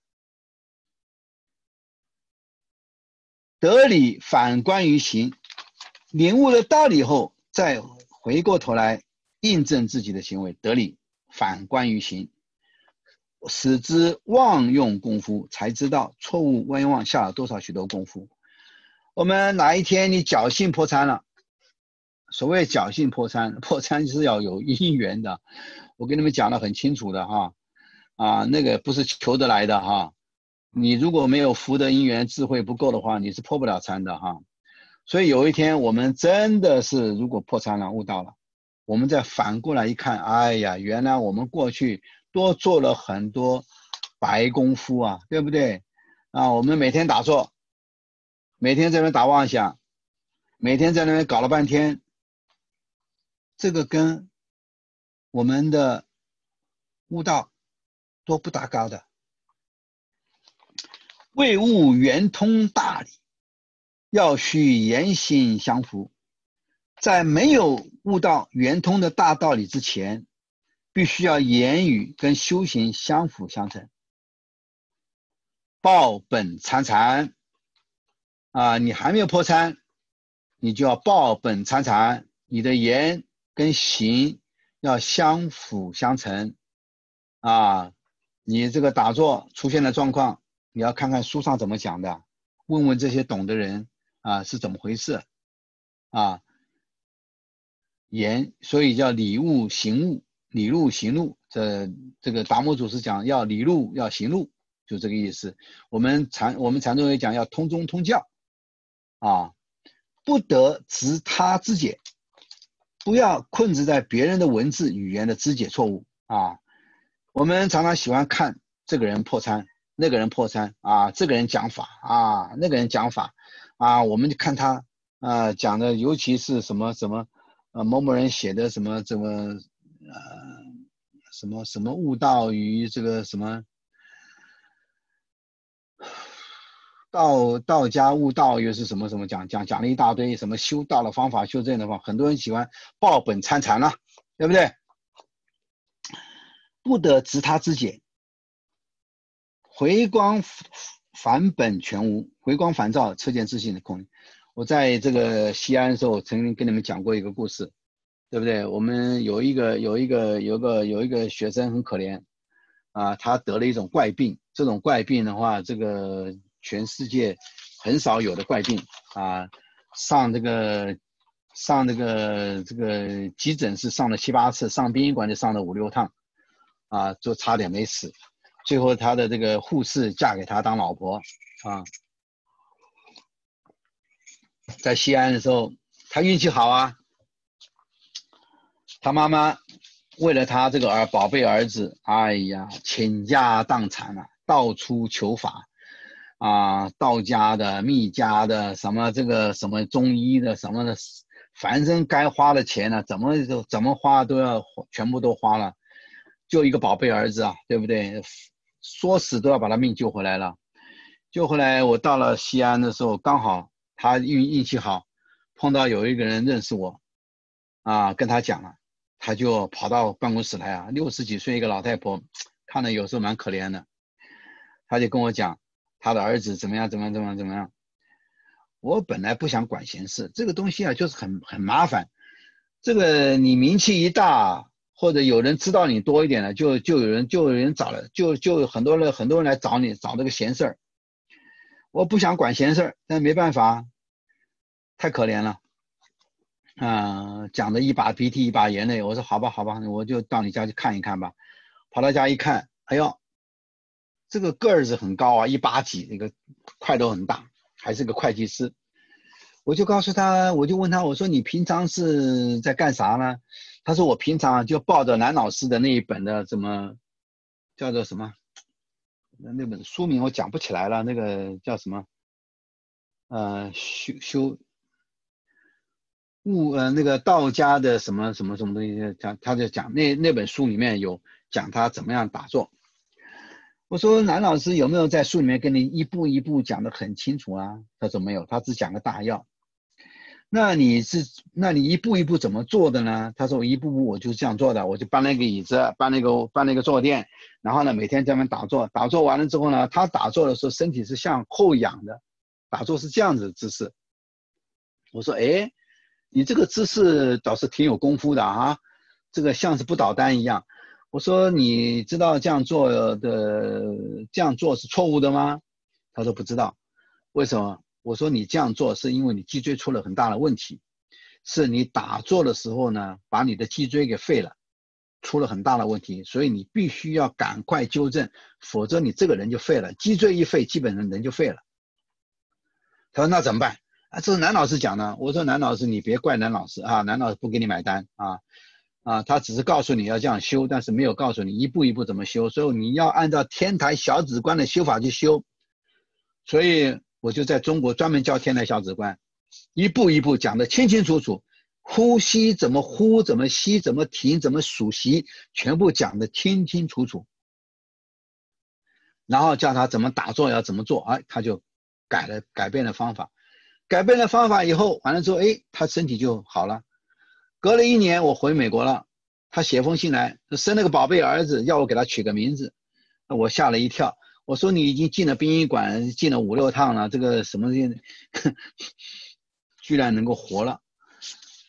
得理反观于行，领悟了道理后，再回过头来。印证自己的行为得理，反观于行，使之妄用功夫，才知道错误冤枉下了多少许多功夫。我们哪一天你侥幸破产了？所谓侥幸破产，破产是要有因缘的。我跟你们讲的很清楚的哈，啊，那个不是求得来的哈。你如果没有福德因缘，智慧不够的话，你是破不了产的哈。所以有一天我们真的是如果破产了，悟到了。我们再反过来一看，哎呀，原来我们过去多做了很多白功夫啊，对不对？啊，我们每天打坐，每天在那打妄想，每天在那边搞了半天，这个跟我们的悟道都不搭嘎的。为悟圆通大理，要须言行相符。在没有悟到圆通的大道理之前，必须要言语跟修行相辅相成，报本参禅。啊，你还没有破参，你就要报本参禅，你的言跟行要相辅相成。啊，你这个打坐出现的状况，你要看看书上怎么讲的，问问这些懂的人啊是怎么回事，啊。言，所以叫理悟行悟，理路行路。这这个达摩祖师讲要理路要行路，就这个意思。我们禅我们禅宗也讲要通中通教，啊，不得执他之解，不要困执在别人的文字语言的肢解错误啊。我们常常喜欢看这个人破参，那个人破参啊，这个人讲法啊，那个人讲法啊，我们就看他啊讲的，尤其是什么什么。啊，某某人写的什么怎么，呃，什么什么悟道与这个什么道道家悟道又是什么什么讲讲讲了一大堆什么修道的方法修正的话，很多人喜欢报本参禅了，对不对？不得执他之解，回光返本全无，回光返照，彻见自性的空。我在这个西安的时候，曾经跟你们讲过一个故事，对不对？我们有一个有一个有个有一个学生很可怜，啊，他得了一种怪病。这种怪病的话，这个全世界很少有的怪病啊，上这个上这个这个急诊室上了七八次，上殡仪馆就上了五六趟，啊，就差点没死。最后他的这个护士嫁给他当老婆，啊。在西安的时候，他运气好啊。他妈妈为了他这个儿宝贝儿子，哎呀，倾家荡产了，到处求法，啊，道家的、密家的，什么这个什么中医的什么的，反正该花的钱呢，怎么怎么花都要全部都花了，就一个宝贝儿子啊，对不对？说死都要把他命救回来了。救回来，我到了西安的时候，刚好他运运气好，碰到有一个人认识我，啊，跟他讲了。他就跑到办公室来啊，六十几岁一个老太婆，看着有时候蛮可怜的。他就跟我讲，他的儿子怎么样，怎么样，怎么样，怎么样。我本来不想管闲事，这个东西啊，就是很很麻烦。这个你名气一大，或者有人知道你多一点了，就就有人就有人找了，就就很多人很多人来找你找这个闲事儿。我不想管闲事儿，但没办法，太可怜了。嗯，讲的一把鼻涕一把眼泪，我说好吧好吧，我就到你家去看一看吧。跑到家一看，哎呦，这个个儿子很高啊，一八几，那个块头很大，还是个会计师。我就告诉他，我就问他，我说你平常是在干啥呢？他说我平常就抱着南老师的那一本的，怎么叫做什么？那那本书名我讲不起来了，那个叫什么？呃，修修。悟呃，那个道家的什么什么什么东西，讲他就讲那那本书里面有讲他怎么样打坐。我说南老师有没有在书里面跟你一步一步讲的很清楚啊？他说没有，他只讲个大要。那你是那你一步一步怎么做的呢？他说我一步步我就这样做的，我就搬了一个椅子，搬了一个搬了一个坐垫，然后呢每天在那打坐，打坐完了之后呢，他打坐的时候身体是向后仰的，打坐是这样子姿势。我说哎。你这个姿势倒是挺有功夫的啊，这个像是不倒单一样。我说你知道这样做的这样做是错误的吗？他说不知道。为什么？我说你这样做是因为你脊椎出了很大的问题，是你打坐的时候呢把你的脊椎给废了，出了很大的问题，所以你必须要赶快纠正，否则你这个人就废了。脊椎一废，基本上人就废了。他说那怎么办？啊，这是南老师讲的。我说南老师，你别怪南老师啊，南老师不给你买单啊，啊，他只是告诉你要这样修，但是没有告诉你一步一步怎么修，所以你要按照天台小指观的修法去修。所以我就在中国专门教天台小指观，一步一步讲的清清楚楚，呼吸怎么呼，怎么吸，怎么停，怎么数息，全部讲的清清楚楚。然后叫他怎么打坐要怎么做，哎，他就改了，改变了方法。改变了方法以后，完了之后，哎，他身体就好了。隔了一年，我回美国了，他写封信来，生了个宝贝儿子，要我给他取个名字，我吓了一跳。我说你已经进了殡仪馆，进了五六趟了，这个什么东西，居然能够活了？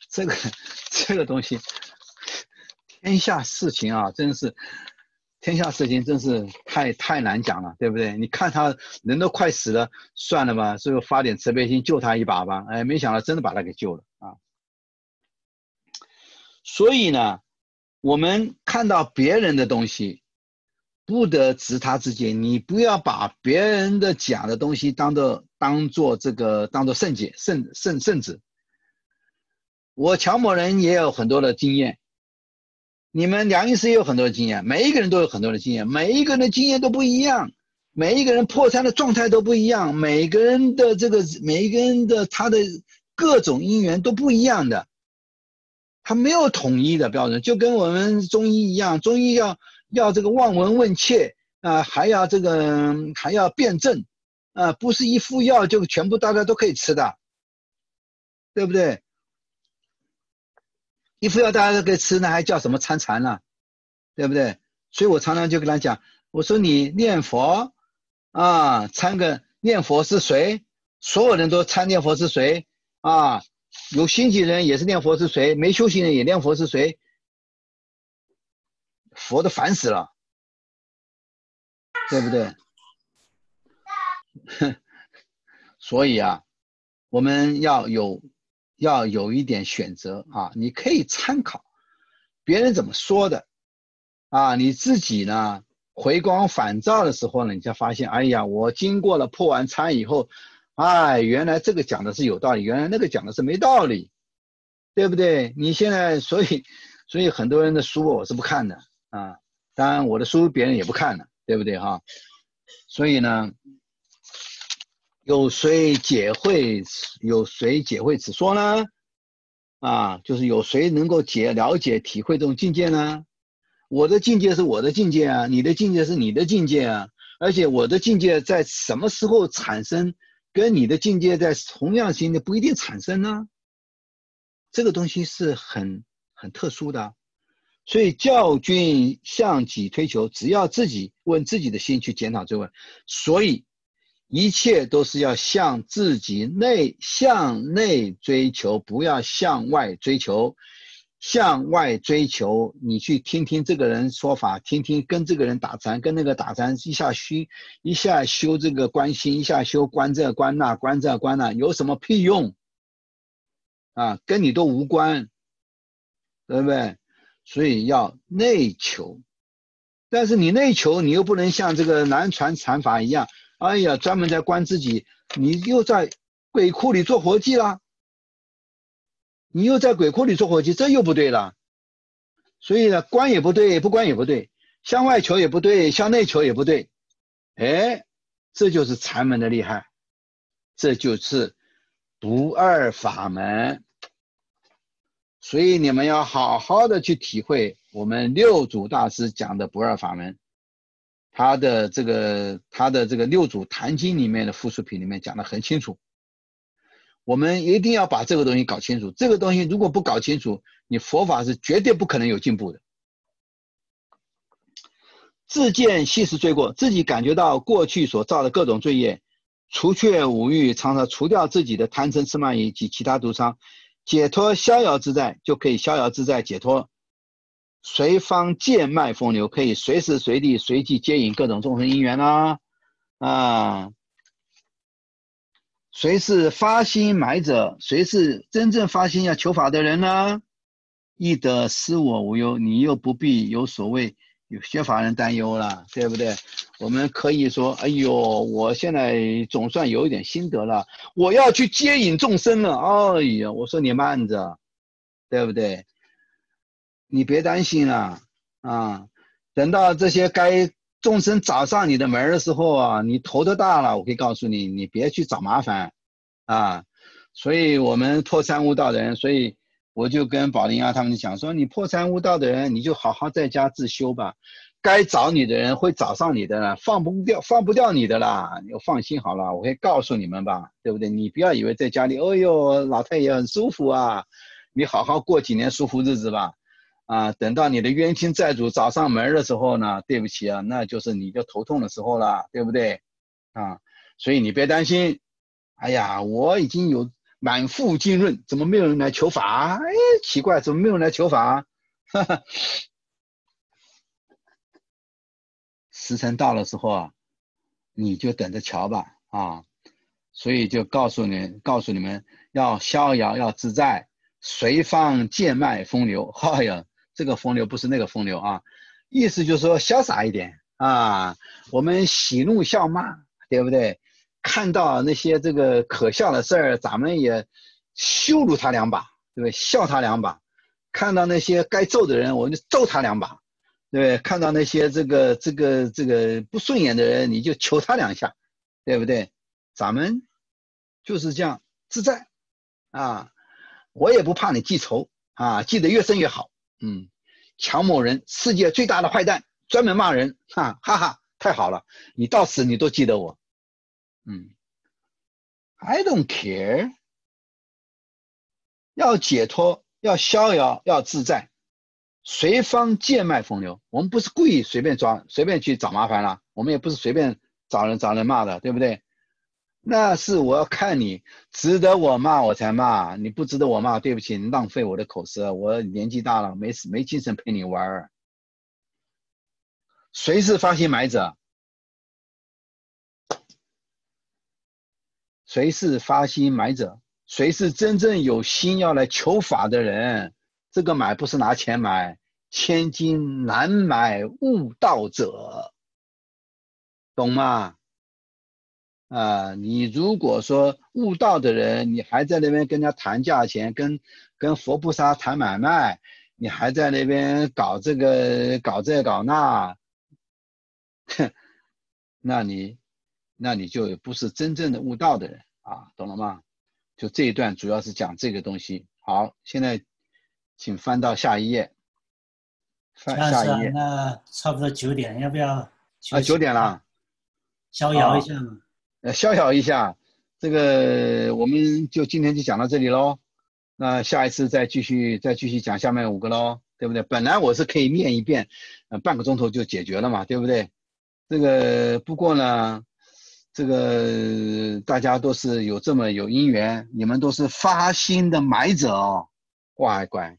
这个这个东西，天下事情啊，真是。天下事情真是太太难讲了，对不对？你看他人都快死了，算了吧，最后发点慈悲心救他一把吧。哎，没想到真的把他给救了啊！所以呢，我们看到别人的东西，不得执他之见。你不要把别人的假的东西当做当做这个当做圣解圣圣圣旨。我乔某人也有很多的经验。你们梁医师也有很多经验，每一个人都有很多的经验，每一个人的经验都不一样，每一个人破产的状态都不一样，每个人的这个每一个人的他的各种因缘都不一样的，他没有统一的标准，就跟我们中医一样，中医要要这个望闻问切啊，还要这个还要辩证啊，不是一副药就全部大家都可以吃的，对不对？一副药大家都可以吃，那还叫什么参禅呢？对不对？所以我常常就跟他讲，我说你念佛啊，参个念佛是谁？所有人都参念佛是谁？啊，有心机人也是念佛是谁？没修行人也念佛是谁？佛都烦死了，对不对？所以啊，我们要有。要有一点选择啊，你可以参考别人怎么说的啊，你自己呢回光返照的时候呢，你才发现，哎呀，我经过了破完参以后，哎，原来这个讲的是有道理，原来那个讲的是没道理，对不对？你现在所以所以很多人的书我是不看的啊。当然我的书别人也不看的，对不对哈？所以呢，有谁解会？有谁解会此说呢？啊，就是有谁能够解了解体会这种境界呢？我的境界是我的境界啊，你的境界是你的境界啊。而且我的境界在什么时候产生，跟你的境界在同样性的不一定产生呢？这个东西是很很特殊的，所以教君向己推求，只要自己问自己的心去检讨追问，所以一切都是要向自己内向内追求，不要向外追求。向外追求，你去听听这个人说法，听听跟这个人打禅，跟那个打禅，一下修，一下修这个观心，一下修观这观那，观这观那，有什么屁用？啊，跟你都无关，对不对？所以要内求，但是你内求，你又不能像这个南传禅法一样，哎呀，专门在关自己，你又在鬼库里做活计了。你又在鬼库里做活计，这又不对了。所以呢，关也不对，不关也不对，向外求也不对，向内求也不对。哎，这就是禅门的厉害，这就是不二法门。所以你们要好好的去体会我们六祖大师讲的不二法门，他的这个他的这个六祖坛经里面的附属品里面讲的很清楚。我们一定要把这个东西搞清楚。这个东西如果不搞清楚，你佛法是绝对不可能有进步的。自见细时罪过，自己感觉到过去所造的各种罪业，除却五欲，常常除掉自己的贪嗔痴慢疑及其他毒伤，解脱逍遥自在，就可以逍遥自在解脱。随方剑脉风流，可以随时随地随机接引各种众生因缘啦，啊。谁是发心买者？谁是真正发心要求法的人呢？易得失我无忧，你又不必有所谓有些法人担忧了，对不对？我们可以说：哎呦，我现在总算有一点心得了，我要去接引众生了。哎呀，我说你慢着，对不对？你别担心了啊，等到这些该。众生找上你的门的时候啊，你头都大了。我可以告诉你，你别去找麻烦，啊，所以我们破三悟道的人，所以我就跟宝林啊他们讲说，你破三悟道的人，你就好好在家自修吧。该找你的人会找上你的，放不掉，放不掉你的啦。你放心好了，我会告诉你们吧，对不对？你不要以为在家里，哦呦，老太爷很舒服啊，你好好过几年舒服日子吧。啊，等到你的冤亲债主找上门的时候呢，对不起啊，那就是你就头痛的时候了，对不对？啊，所以你别担心。哎呀，我已经有满腹经纶，怎么没有人来求法？哎，奇怪，怎么没有人来求法？哈哈。时辰到了时候啊，你就等着瞧吧啊。所以就告诉你，告诉你们要逍遥，要自在，随放剑脉风流。哎呀。这个风流不是那个风流啊，意思就是说潇洒一点啊。我们喜怒笑骂，对不对？看到那些这个可笑的事儿，咱们也羞辱他两把，对不对？笑他两把。看到那些该揍的人，我们就揍他两把，对不对？看到那些这个这个这个不顺眼的人，你就求他两下，对不对？咱们就是这样自在啊。我也不怕你记仇啊，记得越深越好。嗯，强某人，世界最大的坏蛋，专门骂人，哈 哈哈，太好了，你到死你都记得我。嗯，I don't care，要解脱，要逍遥，要自在，随方剑脉风流。我们不是故意随便抓，随便去找麻烦了，我们也不是随便找人找人骂的，对不对？那是我要看你值得我骂我才骂，你不值得我骂，对不起，浪费我的口舌，我年纪大了，没没精神陪你玩儿。谁是发心买者？谁是发心买者？谁是真正有心要来求法的人？这个买不是拿钱买，千金难买悟道者，懂吗？啊，你如果说悟道的人，你还在那边跟人家谈价钱，跟跟佛菩萨谈买卖，你还在那边搞这个搞这搞那，哼，那你那你就不是真正的悟道的人啊，懂了吗？就这一段主要是讲这个东西。好，现在请翻到下一页。翻下一页。那差不多九点，要不要？啊，九点了。逍遥一下嘛。呃，逍遥一下。这个我们就今天就讲到这里喽。那下一次再继续再继续讲下面五个喽，对不对？本来我是可以念一遍，呃，半个钟头就解决了嘛，对不对？这个不过呢，这个大家都是有这么有因缘，你们都是发心的买者哦，乖乖，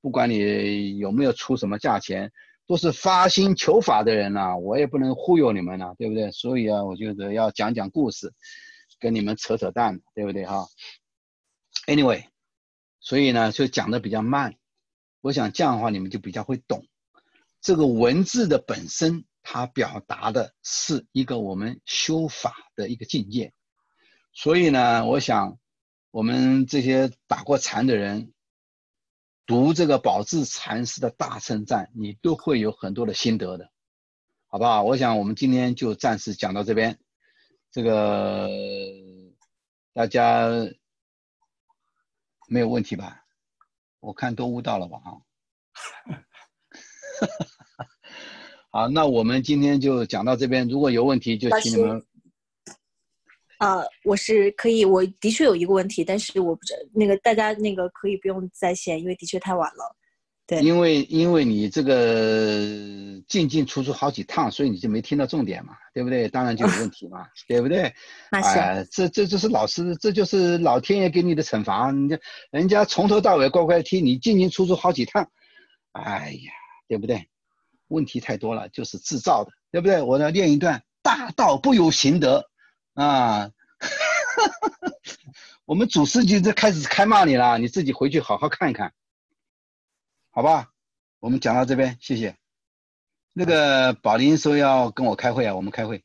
不管你有没有出什么价钱，都是发心求法的人呐，我也不能忽悠你们呐，对不对？所以啊，我就是要讲讲故事，跟你们扯扯淡，对不对哈？Anyway。所以呢，就讲的比较慢。我想这样的话，你们就比较会懂。这个文字的本身，它表达的是一个我们修法的一个境界。所以呢，我想我们这些打过禅的人，读这个宝智禅师的大称赞，你都会有很多的心得的，好不好？我想我们今天就暂时讲到这边。这个大家。没有问题吧？我看都悟到了吧？啊，好，那我们今天就讲到这边。如果有问题，就请你们。啊，我是可以，我的确有一个问题，但是我不知那个大家那个可以不用在线，因为的确太晚了。对，因为因为你这个进进出出好几趟，所以你就没听到重点嘛，对不对？当然就有问题嘛，对不对？哎，这这就是老师，这就是老天爷给你的惩罚。你这人家从头到尾乖乖听，你进进出出好几趟，哎呀，对不对？问题太多了，就是制造的，对不对？我要念一段：大道不由行得啊！我们祖师就在开始开骂你了，你自己回去好好看一看。好吧，我们讲到这边，谢谢。那个宝林说要跟我开会啊，我们开会。